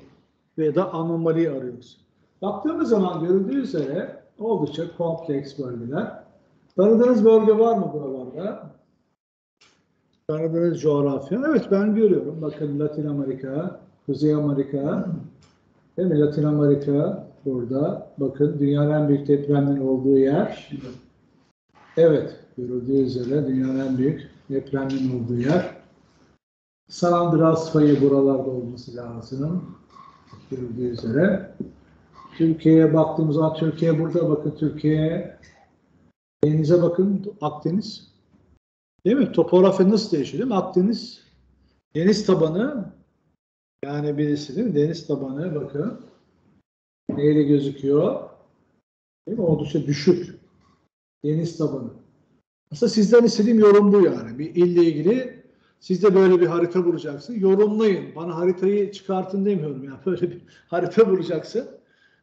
veya da anomali arıyoruz. Baktığımız zaman görüldüğü üzere oldukça kompleks bölgeler. Tanıdığınız bölge var mı buralarda? Tanıdığınız coğrafya. Evet ben görüyorum. Bakın Latin Amerika, Kuzey Amerika, değil mi? Latin Amerika burada. Bakın dünyanın en büyük depremin olduğu yer. Evet, görüldüğü üzere dünyanın en büyük depremin olduğu yer. San Andreas fayı buralarda olması lazım. Görüldüğü üzere. Türkiye'ye baktığımız zaman Türkiye burada bakın Türkiye denize bakın Akdeniz. Değil mi? Topografya nasıl değişiyor değil mi? Akdeniz deniz tabanı yani birisi değil mi? Deniz tabanı bakın. Neyle gözüküyor? Değil mi? Oldukça düşük. Deniz tabanı. Aslında sizden istediğim yorum bu yani. Bir ille ilgili siz de böyle bir harita bulacaksın. Yorumlayın. Bana haritayı çıkartın demiyorum yani. Böyle bir harita bulacaksın.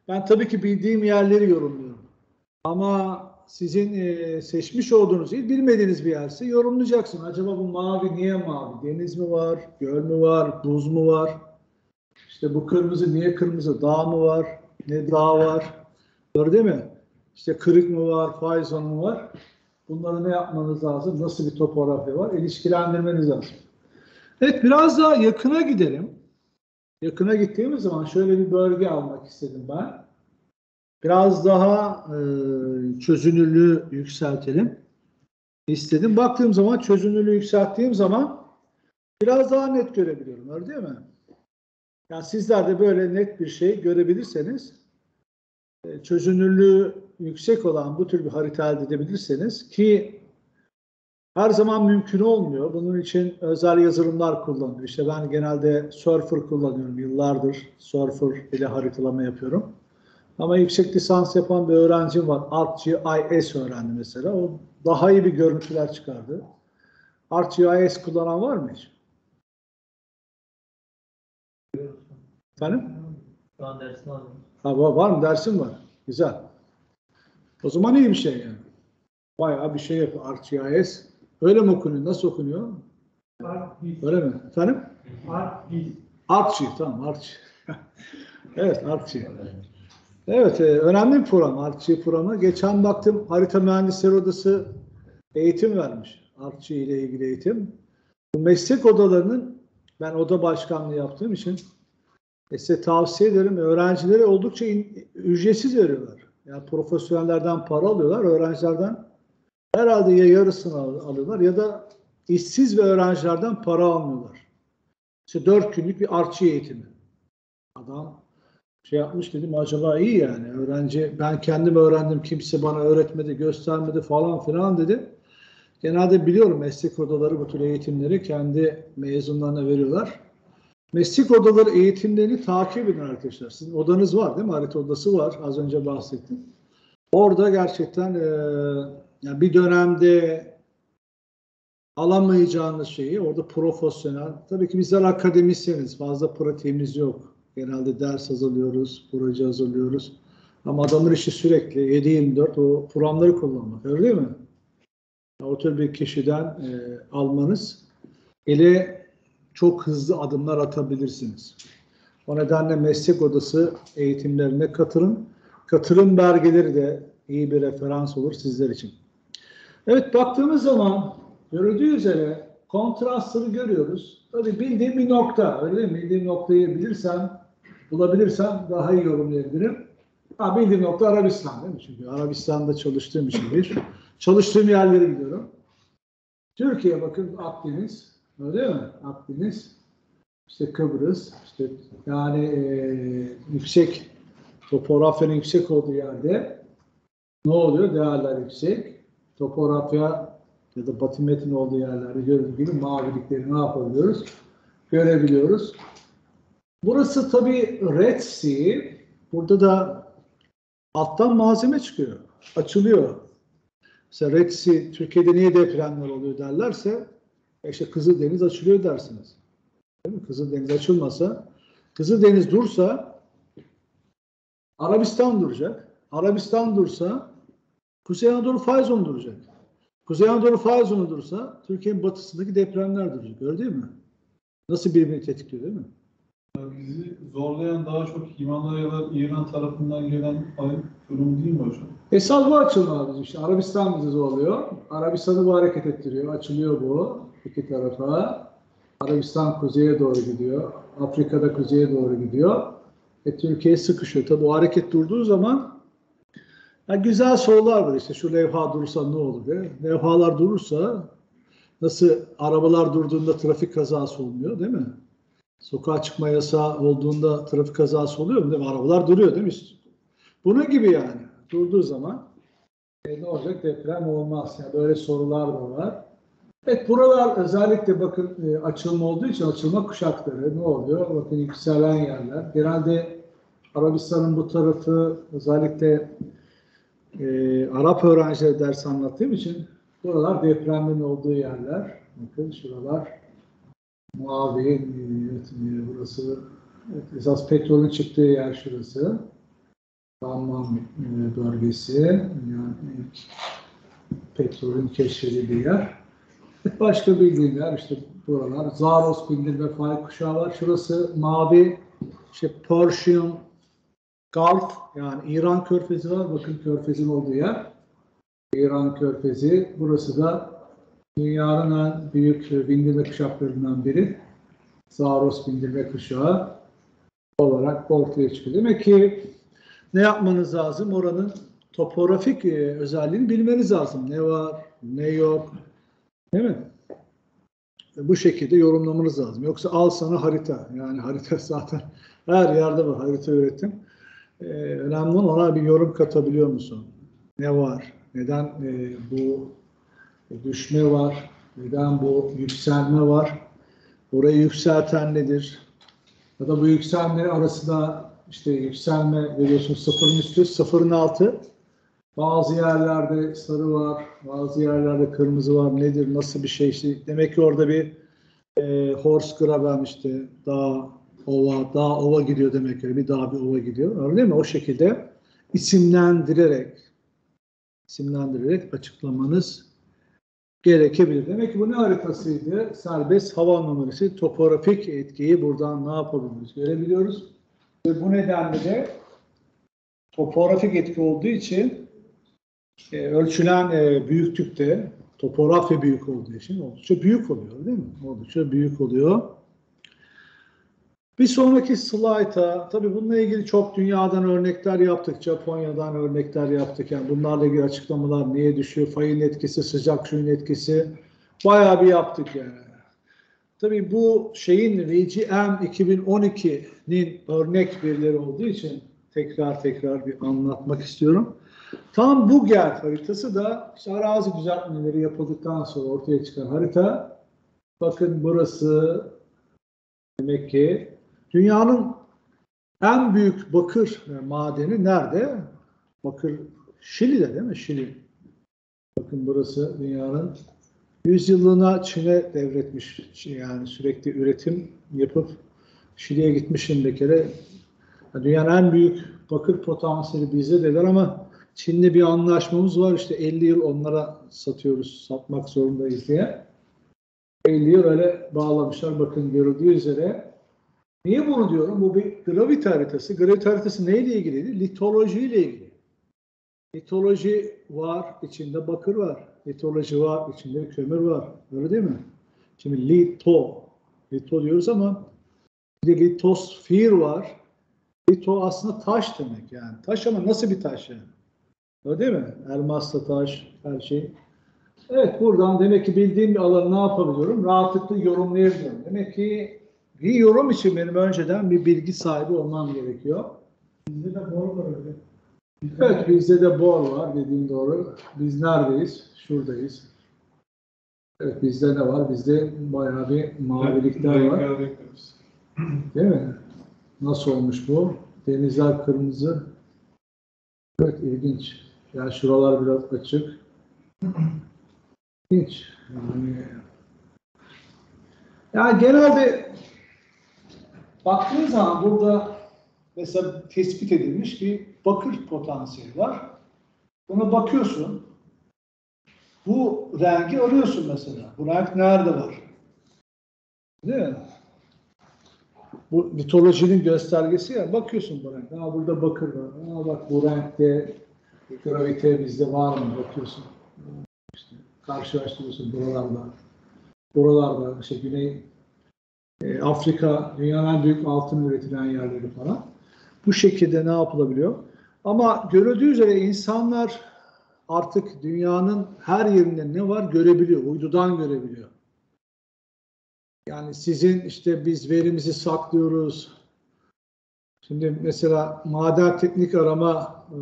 Ben tabii ki bildiğim yerleri yorumluyorum. Ama sizin e, seçmiş olduğunuz il bilmediğiniz bir yerse yorumlayacaksın. Acaba bu mavi niye mavi? Deniz mi var? Göl mü var? Buz mu var? İşte bu kırmızı niye kırmızı? Dağ mı var? Ne dağ var? Doğru değil mi? İşte kırık mı var? Fayzon mu var? Bunları ne yapmanız lazım? Nasıl bir topografya var? İlişkilendirmeniz lazım. Evet biraz daha yakına gidelim. Yakına gittiğimiz zaman şöyle bir bölge almak istedim ben. Biraz daha e, çözünürlüğü yükseltelim istedim. Baktığım zaman çözünürlüğü yükselttiğim zaman biraz daha net görebiliyorum. Öyle değil mi? Yani sizler de böyle net bir şey görebilirseniz e, çözünürlüğü yüksek olan bu tür bir harita elde edebilirseniz ki her zaman mümkün olmuyor. Bunun için özel yazılımlar kullanılıyor. İşte ben genelde Surfer kullanıyorum yıllardır. Surfer ile haritalama yapıyorum. Ama yüksek lisans yapan bir öğrencim var. ArcGIS öğrendi mesela. O daha iyi bir görüntüler çıkardı. ArcGIS kullanan var mı hiç? Efendim? Şu an dersini alıyorum. Ha, var, var mı? Dersin var. Güzel. O zaman iyi bir şey yani. Bayağı bir şey yapıyor ArcGIS. Öyle mi okunuyor? Nasıl okunuyor? Öyle mi? Efendim? Archie. Tamam Archie. evet Archie. Evet, e, önemli bir program Archie programı. Geçen baktım harita mühendisleri odası eğitim vermiş. Archie ile ilgili eğitim. Bu meslek odalarının ben oda başkanlığı yaptığım için e, size tavsiye ederim. Öğrencilere oldukça in- ücretsiz veriyorlar. Yani profesyonellerden para alıyorlar, öğrencilerden herhalde ya yarısını al- alıyorlar ya da işsiz ve öğrencilerden para almıyorlar. İşte dört günlük bir Archie eğitimi. Adam şey yapmış dedim acaba iyi yani öğrenci ben kendim öğrendim kimse bana öğretmedi göstermedi falan filan dedi. Genelde biliyorum meslek odaları bu tür eğitimleri kendi mezunlarına veriyorlar. Meslek odaları eğitimlerini takip edin arkadaşlar. Sizin odanız var değil mi? Harita odası var. Az önce bahsettim. Orada gerçekten e, yani bir dönemde alamayacağınız şeyi orada profesyonel. Tabii ki bizler akademisyeniz. Fazla pratiğimiz yok. Genelde ders hazırlıyoruz, proje hazırlıyoruz. Ama adamın işi sürekli 7-24 o programları kullanmak. Öyle değil mi? O tür bir kişiden e, almanız ile çok hızlı adımlar atabilirsiniz. O nedenle meslek odası eğitimlerine katılın. Katılım belgeleri de iyi bir referans olur sizler için. Evet baktığımız zaman görüldüğü üzere kontrastları görüyoruz. Tabii bildiğim bir nokta. Öyle değil mi? Bildiğim noktayı bilirsem, bulabilirsem daha iyi yorumlayabilirim. Ha, bildiğim nokta Arabistan değil mi? Çünkü Arabistan'da çalıştığım için bir. Çalıştığım yerleri biliyorum. Türkiye bakın Akdeniz. Öyle mi? Akdeniz. İşte Kıbrıs. işte yani eee, yüksek topografyanın yüksek olduğu yerde ne oluyor? Değerler yüksek. Topografya ya da batimetin olduğu yerlerde gördüğünüz gibi mavilikleri ne yapabiliyoruz? Görebiliyoruz. Burası tabii Red Sea. Burada da alttan malzeme çıkıyor. Açılıyor. Mesela Red Sea, Türkiye'de niye depremler oluyor derlerse e işte Kızıldeniz açılıyor dersiniz. Değil mi? Kızıldeniz açılmasa, Kızıldeniz dursa Arabistan duracak. Arabistan dursa Kuzey Anadolu zonu duracak. Kuzey Anadolu zonu dursa Türkiye'nin batısındaki depremler duracak. Öyle değil mi? Nasıl birbirini tetikliyor değil mi? Bizi zorlayan daha çok Himalayalar İran tarafından gelen ay durumu değil mi hocam? Esas bu açılma bizim işte. Arabistan bizi zorluyor. Arabistan'ı bu hareket ettiriyor. Açılıyor bu iki tarafa. Arabistan kuzeye doğru gidiyor. Afrika'da kuzeye doğru gidiyor. E, Türkiye sıkışıyor. Tabi o hareket durduğu zaman ya güzel sorular var işte. Şu levha durursa ne olur diye. Levhalar durursa nasıl arabalar durduğunda trafik kazası olmuyor değil mi? Sokağa çıkma yasağı olduğunda trafik kazası oluyor mu değil mi? Arabalar duruyor değil mi? Bunun gibi yani. Durduğu zaman e, ne olacak? Deprem olmaz. Yani böyle sorular da var. Evet buralar özellikle bakın e, açılma olduğu için açılma kuşakları ne oluyor? Bakın yükselen yerler. Genelde Arabistan'ın bu tarafı özellikle e, Arap öğrencileri ders anlattığım için buralar depremin olduğu yerler. Bakın şuralar mavi, e, evet, e, burası evet, esas petrolün çıktığı yer şurası. Dammam bölgesi yani petrolün keşfedildiği yer. Başka bildiğim yer işte buralar. Zaros bildirme fay kuşağı var. Şurası mavi işte Persian Gulf yani İran körfezi var. Bakın körfezin olduğu yer. İran körfezi. Burası da dünyanın en büyük bindirme kuşaklarından biri. Zaros bindirme kuşağı olarak ortaya çıkıyor. Demek ki ne yapmanız lazım? Oranın topografik e, özelliğini bilmeniz lazım. Ne var, ne yok. Değil mi? E, Bu şekilde yorumlamanız lazım. Yoksa al sana harita. Yani harita zaten her yerde var. Harita üretim. Ee, önemli olan ona bir yorum katabiliyor musun? Ne var? Neden e, bu düşme var? Neden bu yükselme var? Orayı yükselten nedir? Ya da bu yükselme arasında işte yükselme biliyorsun sıfırın üstü, sıfırın altı. Bazı yerlerde sarı var, bazı yerlerde kırmızı var. Nedir, nasıl bir şey? İşte demek ki orada bir e, horse graben işte dağ, ova, dağ, ova gidiyor demek ki. Bir dağ, bir ova gidiyor. Öyle mi? O şekilde isimlendirerek isimlendirerek açıklamanız gerekebilir. Demek ki bu ne haritasıydı? Serbest hava numarası, topografik etkiyi buradan ne yapabiliriz? Görebiliyoruz. Ve bu nedenle de topografik etki olduğu için e, ölçülen e, büyüklükte topografya büyük olduğu için oldukça büyük oluyor değil mi? Oldukça büyük oluyor. Bir sonraki slayta, tabii bununla ilgili çok dünyadan örnekler yaptık, Japonya'dan örnekler yaptık. Yani bunlarla ilgili açıklamalar niye düşüyor, fayın etkisi, sıcak suyun etkisi bayağı bir yaptık yani. Tabii bu şeyin RGM 2012'nin örnek verileri olduğu için tekrar tekrar bir anlatmak istiyorum. Tam bu ger haritası da işte arazi düzeltmeleri yapıldıktan sonra ortaya çıkan harita. Bakın burası demek ki dünyanın en büyük bakır madeni nerede? Bakır Şili'de değil mi? Şili. Bakın burası dünyanın yüzyıllığına Çin'e devretmiş. Yani sürekli üretim yapıp Şili'ye gitmişim bir kere. Dünyanın en büyük bakır potansiyeli bizde dediler ama Çin'le bir anlaşmamız var. İşte 50 yıl onlara satıyoruz, satmak zorundayız diye. 50 yıl öyle bağlamışlar. Bakın görüldüğü üzere. Niye bunu diyorum? Bu bir gravite haritası. Gravite haritası neyle ilgiliydi? Litoloji ile ilgili. Litoloji var, içinde bakır var. Litoloji var, içinde kömür var. Öyle değil mi? Şimdi lito, lito diyoruz ama bir litosfer var. Lito aslında taş demek yani. Taş ama nasıl bir taş yani? Öyle değil mi? Elmasla taş, her şey. Evet buradan demek ki bildiğim bir alanı ne yapabiliyorum? Rahatlıkla yorumlayabiliyorum. Demek ki bir yorum için benim önceden bir bilgi sahibi olmam gerekiyor. Bizde de bor var öyle. Evet bizde de bor var dediğin doğru. Biz neredeyiz? Şuradayız. Evet bizde ne var? Bizde bayağı bir mavilikler var. Değil mi? Nasıl olmuş bu? Denizler kırmızı. Evet ilginç. Yani şuralar biraz açık. İlginç. Yani, yani genelde baktığın zaman burada mesela tespit edilmiş bir bakır potansiyeli var. Buna bakıyorsun. Bu rengi arıyorsun mesela. Bu renk nerede var? Değil mi? Bu mitolojinin göstergesi ya. Bakıyorsun bu renk. Aa, burada bakır var. Aa, bak bu renkte gravite bizde var mı? Bakıyorsun. İşte karşılaştırıyorsun buralarla. Buralarda işte Güney e, Afrika dünyanın en büyük altın üretilen yerleri falan. Bu şekilde ne yapılabiliyor? Ama görüldüğü üzere insanlar artık dünyanın her yerinde ne var görebiliyor. Uydudan görebiliyor. Yani sizin işte biz verimizi saklıyoruz. Şimdi mesela maden teknik arama e,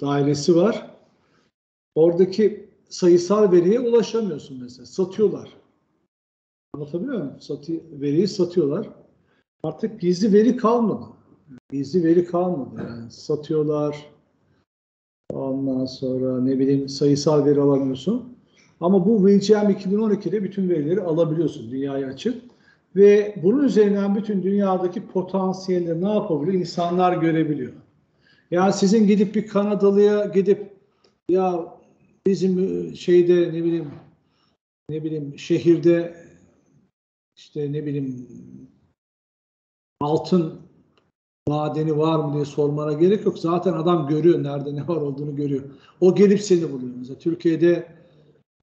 dairesi var. Oradaki sayısal veriye ulaşamıyorsun mesela. Satıyorlar. Anlatabiliyor muyum? Satı, veriyi satıyorlar. Artık gizli veri kalmadı. Gizli veri kalmadı. Yani satıyorlar. Ondan sonra ne bileyim sayısal veri alamıyorsun. Ama bu VCM 2012'de bütün verileri alabiliyorsun dünyaya açık. Ve bunun üzerinden bütün dünyadaki potansiyelleri ne yapabiliyor? İnsanlar görebiliyor. Yani sizin gidip bir Kanadalıya gidip ya bizim şeyde ne bileyim ne bileyim şehirde işte ne bileyim altın madeni var mı diye sormana gerek yok. Zaten adam görüyor nerede ne var olduğunu görüyor. O gelip seni buluyor. Mesela Türkiye'de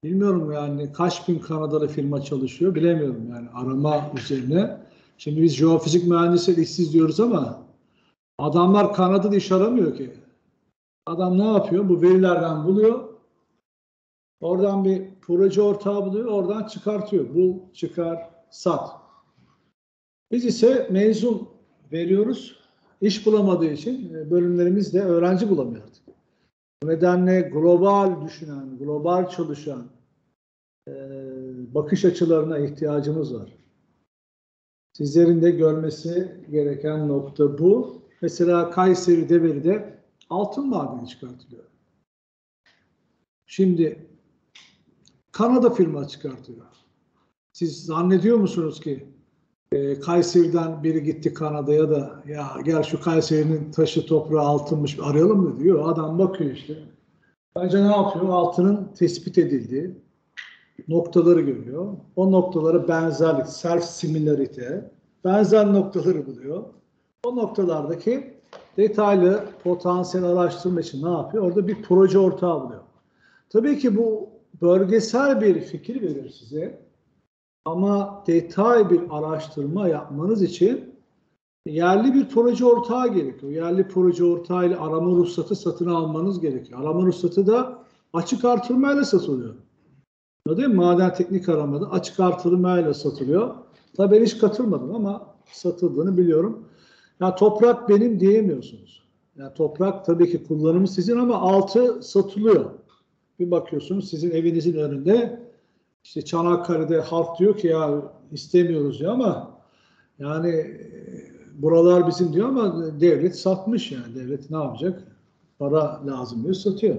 bilmiyorum yani kaç bin Kanadalı firma çalışıyor bilemiyorum yani arama üzerine. Şimdi biz jeofizik mühendisleri işsiz diyoruz ama adamlar Kanada'da iş aramıyor ki. Adam ne yapıyor? Bu verilerden buluyor. Oradan bir proje ortağı buluyor. Oradan çıkartıyor. Bul, çıkar, sat. Biz ise mezun veriyoruz. İş bulamadığı için e, bölümlerimizde öğrenci bulamıyor artık. Bu nedenle global düşünen, global çalışan e, bakış açılarına ihtiyacımız var. Sizlerin de görmesi gereken nokta bu. Mesela Kayseri Deveri'de altın madeni çıkartılıyor. Şimdi Kanada firma çıkartıyor. Siz zannediyor musunuz ki e, Kayseri'den biri gitti Kanada'ya da ya gel şu Kayseri'nin taşı toprağı altınmış arayalım mı diyor. Adam bakıyor işte. Bence ne yapıyor? Altının tespit edildiği noktaları görüyor. O noktalara benzerlik, self similarity, benzer noktaları buluyor. O noktalardaki detaylı potansiyel araştırma için ne yapıyor? Orada bir proje ortağı buluyor. Tabii ki bu bölgesel bir fikir verir size. Ama detay bir araştırma yapmanız için yerli bir proje ortağı gerekiyor. Yerli proje ortağıyla arama ruhsatı satın almanız gerekiyor. Arama ruhsatı da açık artırmayla satılıyor. Değil mi? Maden teknik aramada açık artırmayla satılıyor. Tabii ben hiç katılmadım ama satıldığını biliyorum. Ya toprak benim diyemiyorsunuz. Ya toprak tabii ki kullanımı sizin ama altı satılıyor. Bir bakıyorsunuz sizin evinizin önünde işte Çanakkale'de halk diyor ki ya istemiyoruz ya ama yani e, buralar bizim diyor ama devlet satmış yani. Devlet ne yapacak? Para lazım diyor satıyor.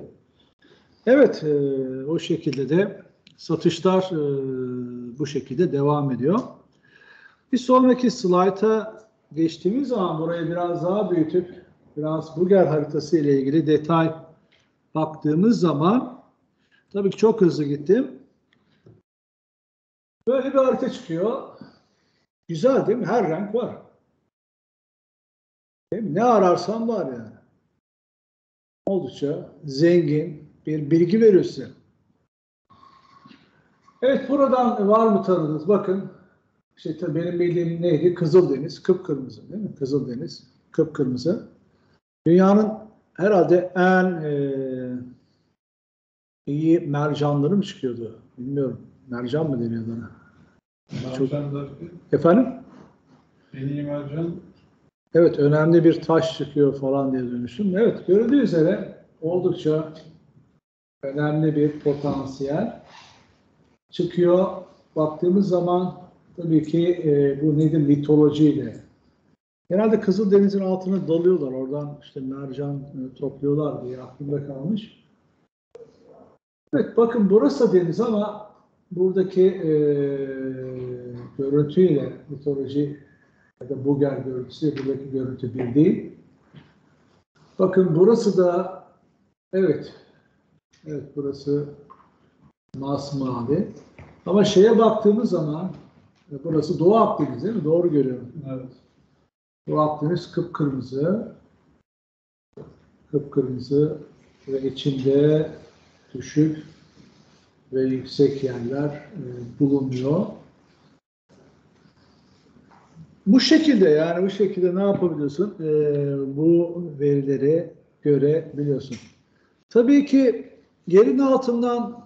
Evet e, o şekilde de satışlar e, bu şekilde devam ediyor. Bir sonraki slayta geçtiğimiz zaman burayı biraz daha büyütüp biraz Buger haritası ile ilgili detay baktığımız zaman tabii ki çok hızlı gittim. Böyle bir harita çıkıyor. Güzel değil mi? Her renk var. Ne ararsan var yani. Oldukça zengin bir bilgi veriyor size. Evet buradan var mı tanıdınız? Bakın işte tabii benim bildiğim neydi? Kızıldeniz, kıpkırmızı değil mi? Kızıldeniz, kıpkırmızı. Dünyanın herhalde en eee, iyi mercanları mı çıkıyordu? Bilmiyorum. Mercan mı deniyordu ona? Çok- Efendim? en iyi mercan Evet önemli bir taş çıkıyor falan diye dönüşüm. Evet görüldüğü üzere oldukça önemli bir potansiyel çıkıyor. Baktığımız zaman tabii ki e, bu nedir mitolojiyle. Genelde Kızıldeniz'in altına dalıyorlar. Oradan işte mercan e, topluyorlar diye aklımda kalmış. Evet bakın burası da deniz ama buradaki e, görüntüyle mitoloji ya da Buger görüntüsü buradaki görüntü bir değil. Bakın burası da evet evet burası masmavi. Ama şeye baktığımız zaman burası Doğu Akdeniz değil mi? Doğru görüyorum. evet. Doğu Akdeniz kıpkırmızı. Kıpkırmızı ve içinde düşük ve yüksek yerler e, bulunuyor. Bu şekilde yani bu şekilde ne yapabiliyorsun? E, bu verileri görebiliyorsun. Tabii ki yerin altından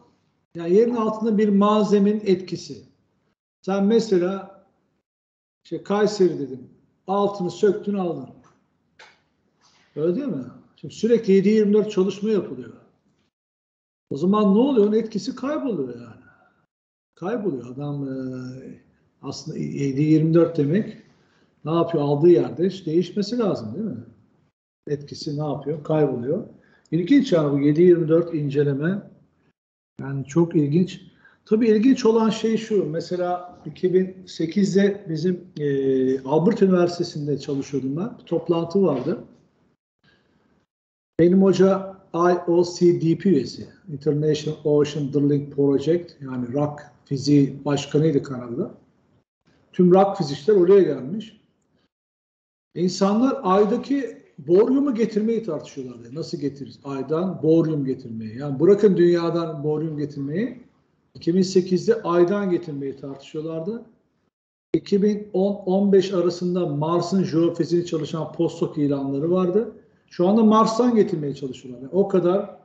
yani yerin altında bir malzemenin etkisi. Sen mesela işte Kayseri dedim. Altını söktün aldın. Öyle değil mi? Şimdi sürekli 7-24 çalışma yapılıyor. O zaman ne oluyor? Onun etkisi kayboluyor yani. Kayboluyor. Adam e, aslında 7-24 demek ne yapıyor? Aldığı yerde hiç değişmesi lazım değil mi? Etkisi ne yapıyor? Kayboluyor. İlginç yani bu 7-24 inceleme. Yani çok ilginç. Tabii ilginç olan şey şu. Mesela 2008'de bizim e, Albert Üniversitesi'nde çalışıyordum ben. Bir toplantı vardı. Benim hoca IOCDP üyesi. International Ocean Drilling Project yani RAK fiziği başkanıydı Kanada'da. Tüm RAK fizikçiler oraya gelmiş. İnsanlar aydaki boryumu getirmeyi tartışıyorlardı. Nasıl getiririz? Aydan boryum getirmeyi. Yani bırakın dünyadan boryum getirmeyi. 2008'de aydan getirmeyi tartışıyorlardı. 2010-15 arasında Mars'ın jeofiziğini çalışan postdoc ilanları vardı. Şu anda Mars'tan getirmeye çalışıyorlar. Yani o kadar.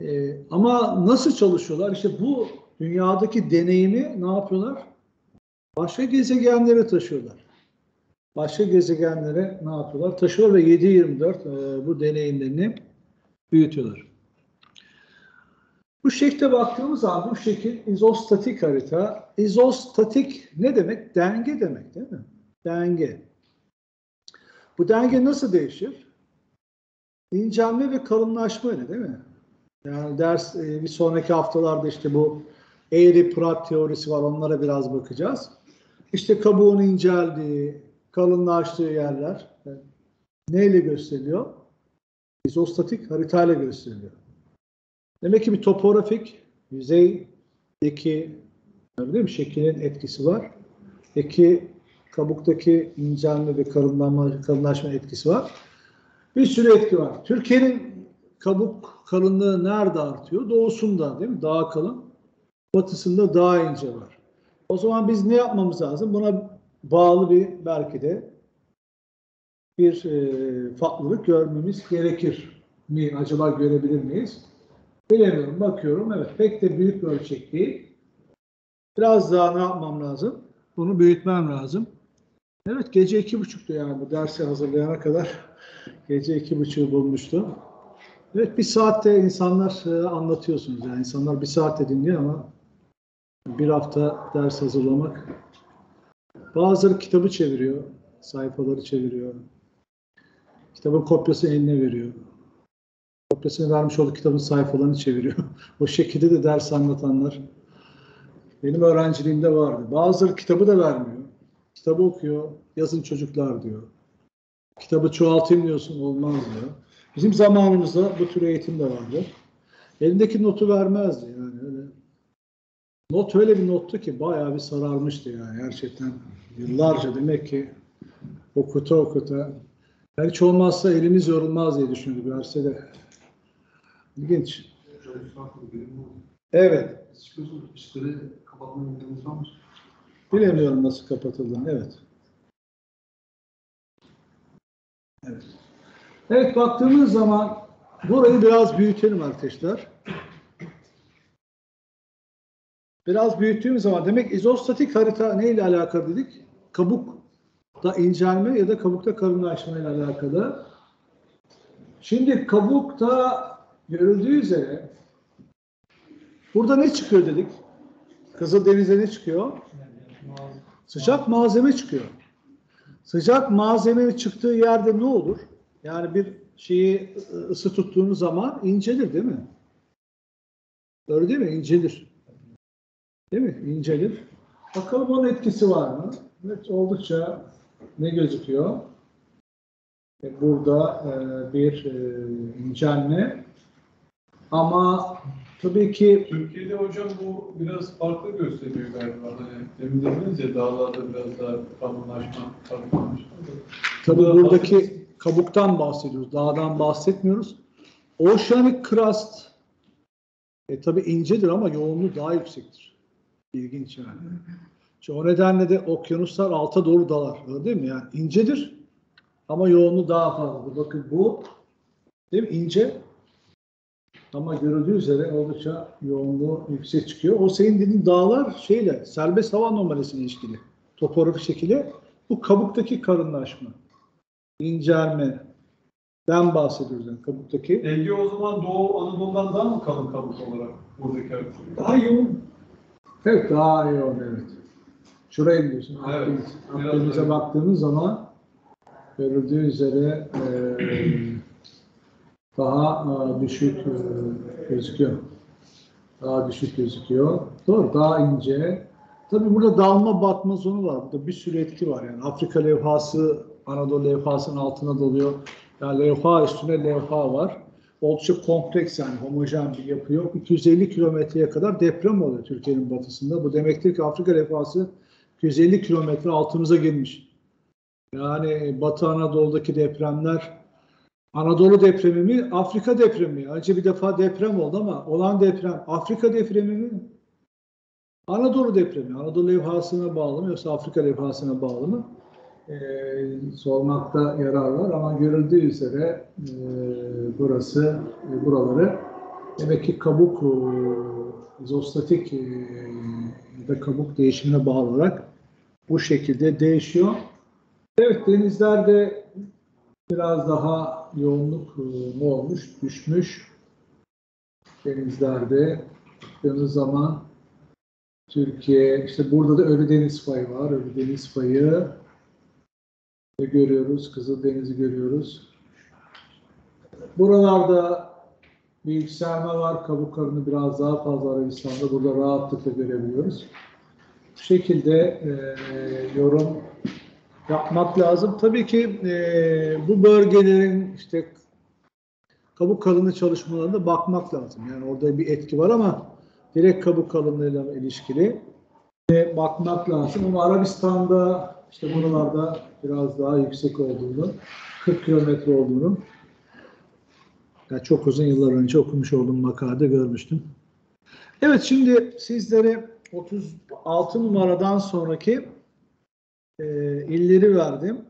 Ee, ama nasıl çalışıyorlar? İşte bu dünyadaki deneyimi ne yapıyorlar? Başka gezegenlere taşıyorlar. Başka gezegenlere ne yapıyorlar? Taşıyorlar ve 7-24 e, bu deneyimlerini büyütüyorlar. Bu şekilde baktığımız zaman bu şekil izostatik harita. İzostatik ne demek? Denge demek değil mi? Denge. Bu denge nasıl değişir? İncelme ve kalınlaşma öyle değil mi? Yani ders e, bir sonraki haftalarda işte bu eğri prat teorisi var onlara biraz bakacağız. İşte kabuğun inceldiği, kalınlaştığı yerler e, neyle gösteriliyor? İzostatik haritayla gösteriliyor. Demek ki bir topografik yüzeydeki değil mi? şeklin etkisi var. Eki kabuktaki incelme ve kalınlanma, kalınlaşma etkisi var. Bir sürü etki var. Türkiye'nin kabuk kalınlığı nerede artıyor? Doğusunda değil mi? Daha kalın. Batısında daha ince var. O zaman biz ne yapmamız lazım? Buna bağlı bir belki de bir e, farklılık görmemiz gerekir mi? Acaba görebilir miyiz? Bilemiyorum. Bakıyorum. Evet. Pek de büyük bir ölçek değil. Biraz daha ne yapmam lazım? Bunu büyütmem lazım. Evet. Gece iki buçuktu yani bu dersi hazırlayana kadar. Gece iki buçuğu bulmuştu. Evet. Bir saatte insanlar e, anlatıyorsunuz. Yani insanlar bir saatte dinliyor ama bir hafta ders hazırlamak. Bazıları kitabı çeviriyor. Sayfaları çeviriyor. Kitabın kopyası eline veriyor kopyasını vermiş olduğu kitabın sayfalarını çeviriyor. o şekilde de ders anlatanlar benim öğrenciliğimde vardı. Bazıları kitabı da vermiyor. Kitabı okuyor, yazın çocuklar diyor. Kitabı çoğaltayım diyorsun, olmaz diyor. Bizim zamanımızda bu tür eğitim de vardı. elindeki notu vermezdi yani öyle. Not öyle bir nottu ki bayağı bir sararmıştı yani gerçekten. Yıllarca demek ki okuta okuta. Yani hiç olmazsa elimiz yorulmaz diye düşündük verse de. İlginç. Evet. Bilemiyorum nasıl kapatıldığını. Evet. Evet. Evet baktığımız zaman burayı biraz büyütelim arkadaşlar. Biraz büyüttüğümüz zaman demek izostatik harita neyle alakalı dedik? Kabukta incelme ya da kabukta kalınlaşma ile alakalı. Şimdi kabukta görüldüğü üzere burada ne çıkıyor dedik? Kızıldeniz'de ne çıkıyor? Sıcak malzeme çıkıyor. Sıcak malzeme çıktığı yerde ne olur? Yani bir şeyi ısı tuttuğunuz zaman incelir değil mi? Öyle değil mi? İncelir. Değil mi? İncelir. Bakalım onun etkisi var mı? Evet, oldukça ne gözüküyor? E, Burada e, bir e, incelme. Ama tabii ki Türkiye'de hocam bu biraz farklı gösteriyor galiba. Hani demin dediniz ya dağlarda biraz daha kalınlaşma, kalınlaşma. Tabii Burada buradaki kabuktan bahsediyoruz. Dağdan bahsetmiyoruz. Oceanic crust e, tabii incedir ama yoğunluğu daha yüksektir. İlginç yani. İşte o nedenle de okyanuslar alta doğru dalar. Öyle değil mi? Yani incedir ama yoğunluğu daha fazladır. Bakın bu değil mi? İnce ama görüldüğü üzere oldukça yoğunluğu yüksek çıkıyor. O senin dediğin dağlar şeyle serbest hava anomalisine ilişkili. Topografi şekli. Bu kabuktaki karınlaşma incelmeden bahsediyoruz yani kabuktaki. Ege o zaman Doğu Anadolu'dan daha mı kalın kabuk olarak buradaki harita? Daha yoğun. Evet daha yoğun evet. Şuraya diyorsun. Evet, Akdeniz. Akdeniz'e baktığımız zaman görüldüğü üzere eee, daha e, düşük e, gözüküyor. Daha düşük gözüküyor. Doğru, daha ince. Tabii burada dalma batma zonu var. Burada bir sürü etki var. Yani Afrika levhası Anadolu levhasının altına doluyor. Yani levha üstüne levha var. Oldukça kompleks yani homojen bir yapı yok. 250 kilometreye kadar deprem oluyor Türkiye'nin batısında. Bu demektir ki Afrika levhası 250 kilometre altımıza girmiş. Yani Batı Anadolu'daki depremler Anadolu depremi mi, Afrika depremi mi? Önce bir defa deprem oldu ama olan deprem Afrika depremi mi? Anadolu depremi. Anadolu levhasına bağlı mı yoksa Afrika levhasına bağlı mı? Ee, sormakta yarar var ama görüldüğü üzere e, burası, e, buraları demek ki kabuk e, izostatik e, ya da kabuk değişimine bağlı olarak bu şekilde değişiyor. Evet denizlerde biraz daha yoğunluk e, ne olmuş? Düşmüş. Denizlerde baktığımız zaman Türkiye, işte burada da Ölüdeniz fayı var. Ölüdeniz fayı ve görüyoruz. Kızıldeniz'i görüyoruz. Buralarda bir yükselme var. Kabuk karını biraz daha fazla Arabistan'da. Burada rahatlıkla görebiliyoruz. Bu şekilde e, yorum yapmak lazım. Tabii ki e, bu bölgelerin işte kabuk kalınlığı çalışmalarına bakmak lazım. Yani orada bir etki var ama direkt kabuk kalınlığıyla ilişkili e, bakmak lazım. Ama Arabistan'da işte buralarda biraz daha yüksek olduğunu, 40 kilometre olduğunu yani çok uzun yıllar önce okumuş olduğum makalede görmüştüm. Evet şimdi sizlere 36 numaradan sonraki e, illeri verdim.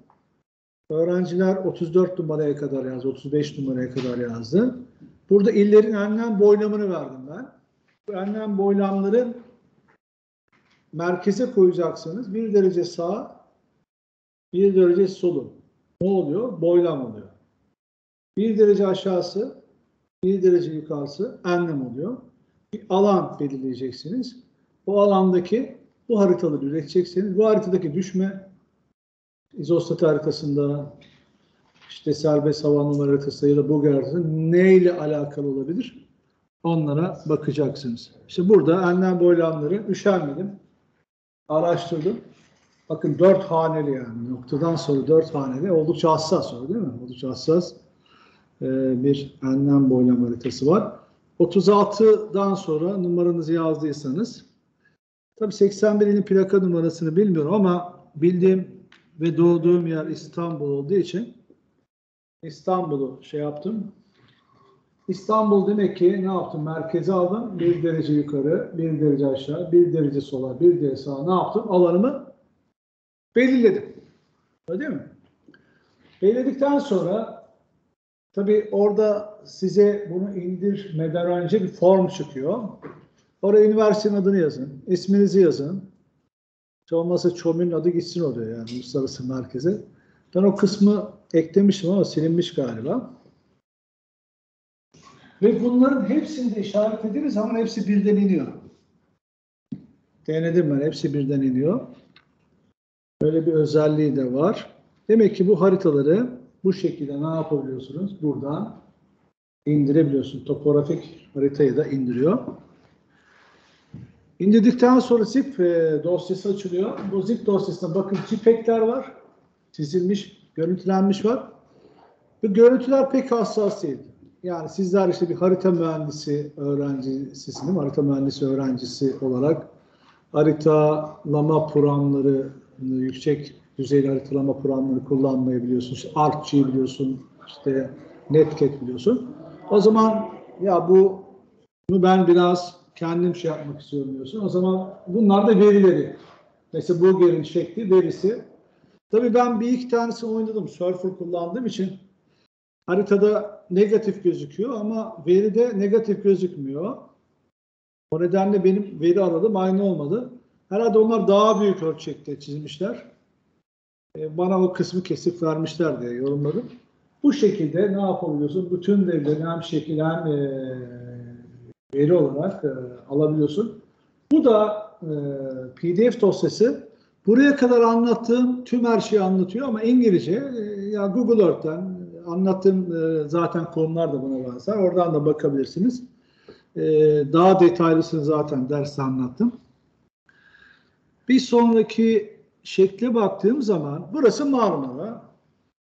Öğrenciler 34 numaraya kadar yazdı, 35 numaraya kadar yazdı. Burada illerin enlem boylamını verdim ben. Bu enlem boylamları merkeze koyacaksınız. Bir derece sağ, bir derece solu. Ne oluyor? Boylam oluyor. Bir derece aşağısı, bir derece yukarısı enlem oluyor. Bir alan belirleyeceksiniz. O alandaki bu haritaları üreteceksiniz. Bu haritadaki düşme izostat haritasında işte serbest hava numara haritası ya da bu haritası neyle alakalı olabilir? Onlara bakacaksınız. İşte burada enlem boylamları üşenmedim. Araştırdım. Bakın dört haneli yani noktadan sonra dört haneli oldukça hassas o değil mi? Oldukça hassas ee, bir enlem boylam haritası var. 36'dan sonra numaranızı yazdıysanız tabii 81 ilin plaka numarasını bilmiyorum ama bildiğim ve doğduğum yer İstanbul olduğu için İstanbul'u şey yaptım. İstanbul demek ki ne yaptım? Merkeze aldım. Bir derece yukarı, bir derece aşağı, bir derece sola, bir derece sağa ne yaptım? Alanımı belirledim. Öyle değil mi? Belirledikten sonra tabii orada size bunu indirmeden önce bir form çıkıyor. Oraya üniversitenin adını yazın, isminizi yazın. Hiç olmazsa ÇOMİ'nin adı gitsin oraya yani uluslararası merkeze. Ben o kısmı eklemiştim ama silinmiş galiba. Ve bunların hepsini de işaretlediğiniz zaman hepsi birden iniyor. Denedim ben, hepsi birden iniyor. Böyle bir özelliği de var. Demek ki bu haritaları bu şekilde ne yapabiliyorsunuz? Buradan indirebiliyorsun. Topografik haritayı da indiriyor. İndirdikten sonra zip e, dosyası açılıyor. Bu zip dosyasında bakın JPEG'ler var. Çizilmiş, görüntülenmiş var. Bu görüntüler pek hassas değil. Yani sizler işte bir harita mühendisi öğrencisisiniz, harita mühendisi öğrencisi olarak haritalama programları, yüksek düzeyli haritalama programları kullanmayı biliyorsun. İşte ArcGIS biliyorsun, işte Netcat biliyorsun. O zaman ya bu bunu ben biraz kendim şey yapmak istiyorum diyorsun. O zaman bunlar da verileri. Mesela bu gelin şekli verisi. Tabii ben bir iki tanesini oynadım. Surfer kullandığım için haritada negatif gözüküyor ama veride negatif gözükmüyor. O nedenle benim veri aradım aynı olmadı. Herhalde onlar daha büyük ölçekte çizmişler. E, Bana o kısmı kesip vermişler diye yorumladım. Bu şekilde ne yapabiliyorsun? Bütün verileri hem şekil hem e, veri olarak e, alabiliyorsun. Bu da e, PDF dosyası. Buraya kadar anlattığım tüm her şeyi anlatıyor ama İngilizce. E, ya Google Earth'ten anlattığım e, zaten konular da buna benzer. Oradan da bakabilirsiniz. E, daha detaylısını zaten derste anlattım. Bir sonraki şekle baktığım zaman burası Marmara.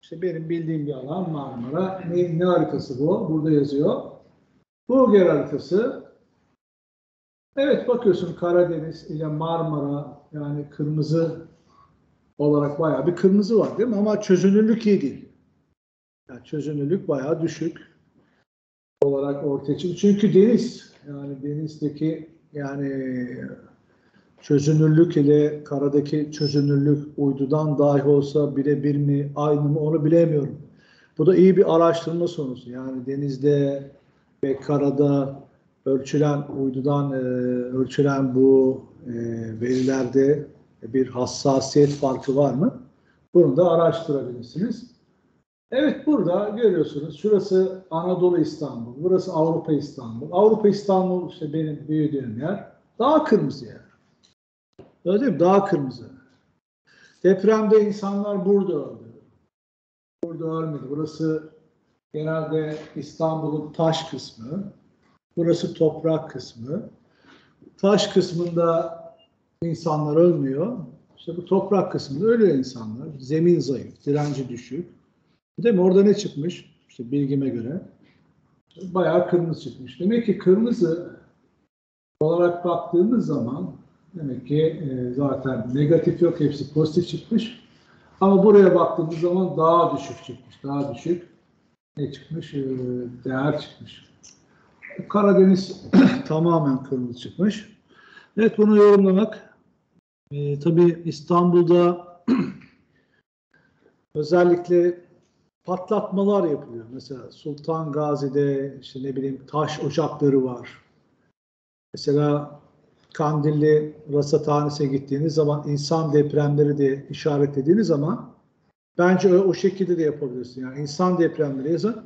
İşte benim bildiğim bir alan Marmara. Ne, ne haritası bu? Burada yazıyor. Bulgar haritası. Evet bakıyorsun Karadeniz ile Marmara yani kırmızı olarak bayağı bir kırmızı var değil mi? Ama çözünürlük iyi değil. Yani çözünürlük bayağı düşük olarak ortaya çıkıyor. Çünkü deniz yani denizdeki yani çözünürlük ile karadaki çözünürlük uydudan dahi olsa birebir mi aynı mı onu bilemiyorum. Bu da iyi bir araştırma sonucu. Yani denizde ve karada ölçülen uydudan e, ölçülen bu e, verilerde bir hassasiyet farkı var mı? Bunu da araştırabilirsiniz. Evet burada görüyorsunuz. Şurası Anadolu İstanbul. Burası Avrupa İstanbul. Avrupa İstanbul işte benim büyüdüğüm yer. Daha kırmızı yer. Öyle değil mi? Daha kırmızı. Depremde insanlar burada öldü. Burada ölmedi. Burası genelde İstanbul'un taş kısmı. Burası toprak kısmı. Taş kısmında insanlar ölmüyor. İşte bu toprak kısmında ölüyor insanlar. Zemin zayıf, direnci düşük. Değil mi? Orada ne çıkmış? İşte bilgime göre. Bayağı kırmızı çıkmış. Demek ki kırmızı olarak baktığımız zaman demek ki e, zaten negatif yok. Hepsi pozitif çıkmış. Ama buraya baktığımız zaman daha düşük çıkmış. Daha düşük. Ne çıkmış? E, değer çıkmış. Karadeniz tamamen kırmızı çıkmış. Evet bunu yorumlamak. E, tabii İstanbul'da özellikle patlatmalar yapılıyor. Mesela Sultan Gazi'de işte ne bileyim taş ocakları var. Mesela Kandilli Rasathanesi'ne gittiğiniz zaman insan depremleri de işaretlediğiniz zaman bence o, o şekilde de yapabilirsin. Yani insan depremleri yazın.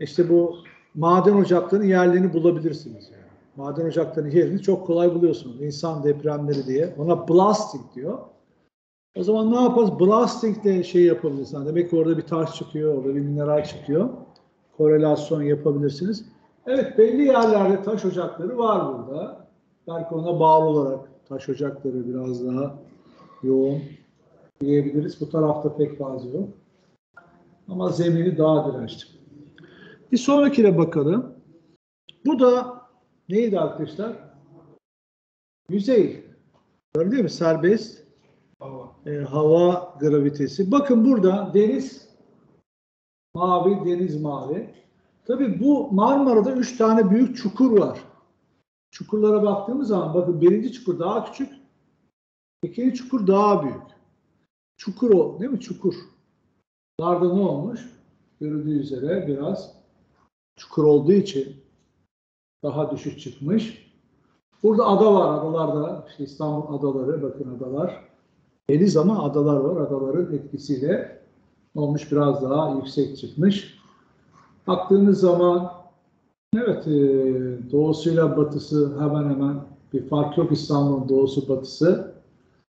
İşte bu maden ocaklarının yerlerini bulabilirsiniz. Yani. Maden ocaklarının yerini çok kolay buluyorsunuz. İnsan depremleri diye. Ona blasting diyor. O zaman ne yaparız? Blasting de şey yapabilirsin. Demek ki orada bir taş çıkıyor, orada bir mineral çıkıyor. Korelasyon yapabilirsiniz. Evet belli yerlerde taş ocakları var burada. Belki ona bağlı olarak taş ocakları biraz daha yoğun diyebiliriz. Bu tarafta pek fazla yok. Ama zemini daha dirençli. Bir sonrakine bakalım. Bu da neydi arkadaşlar? Yüzey. Gördün mü? Serbest Hava. e, hava gravitesi. Bakın burada deniz mavi, deniz mavi. Tabii bu Marmara'da üç tane büyük çukur var. Çukurlara baktığımız zaman bakın birinci çukur daha küçük, ikinci çukur daha büyük. Çukur o, değil mi? Çukur.Larda ne olmuş? Görüldüğü üzere biraz çukur olduğu için daha düşük çıkmış. Burada ada var, adalarda. işte İstanbul adaları, bakın adalar. Deniz ama adalar var. Adaların etkisiyle olmuş biraz daha yüksek çıkmış. Baktığınız zaman evet e, doğusuyla batısı hemen hemen bir fark yok İstanbul'un doğusu batısı.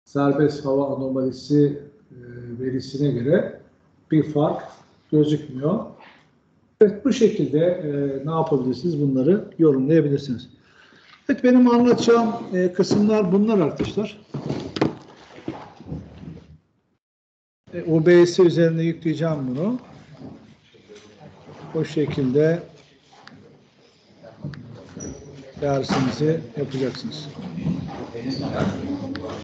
Serbest hava anomalisi e, verisine göre bir fark gözükmüyor. Evet bu şekilde e, ne yapabilirsiniz bunları yorumlayabilirsiniz. Evet benim anlatacağım e, kısımlar bunlar arkadaşlar. E, OBS üzerine yükleyeceğim bunu. O şekilde dersinizi yapacaksınız.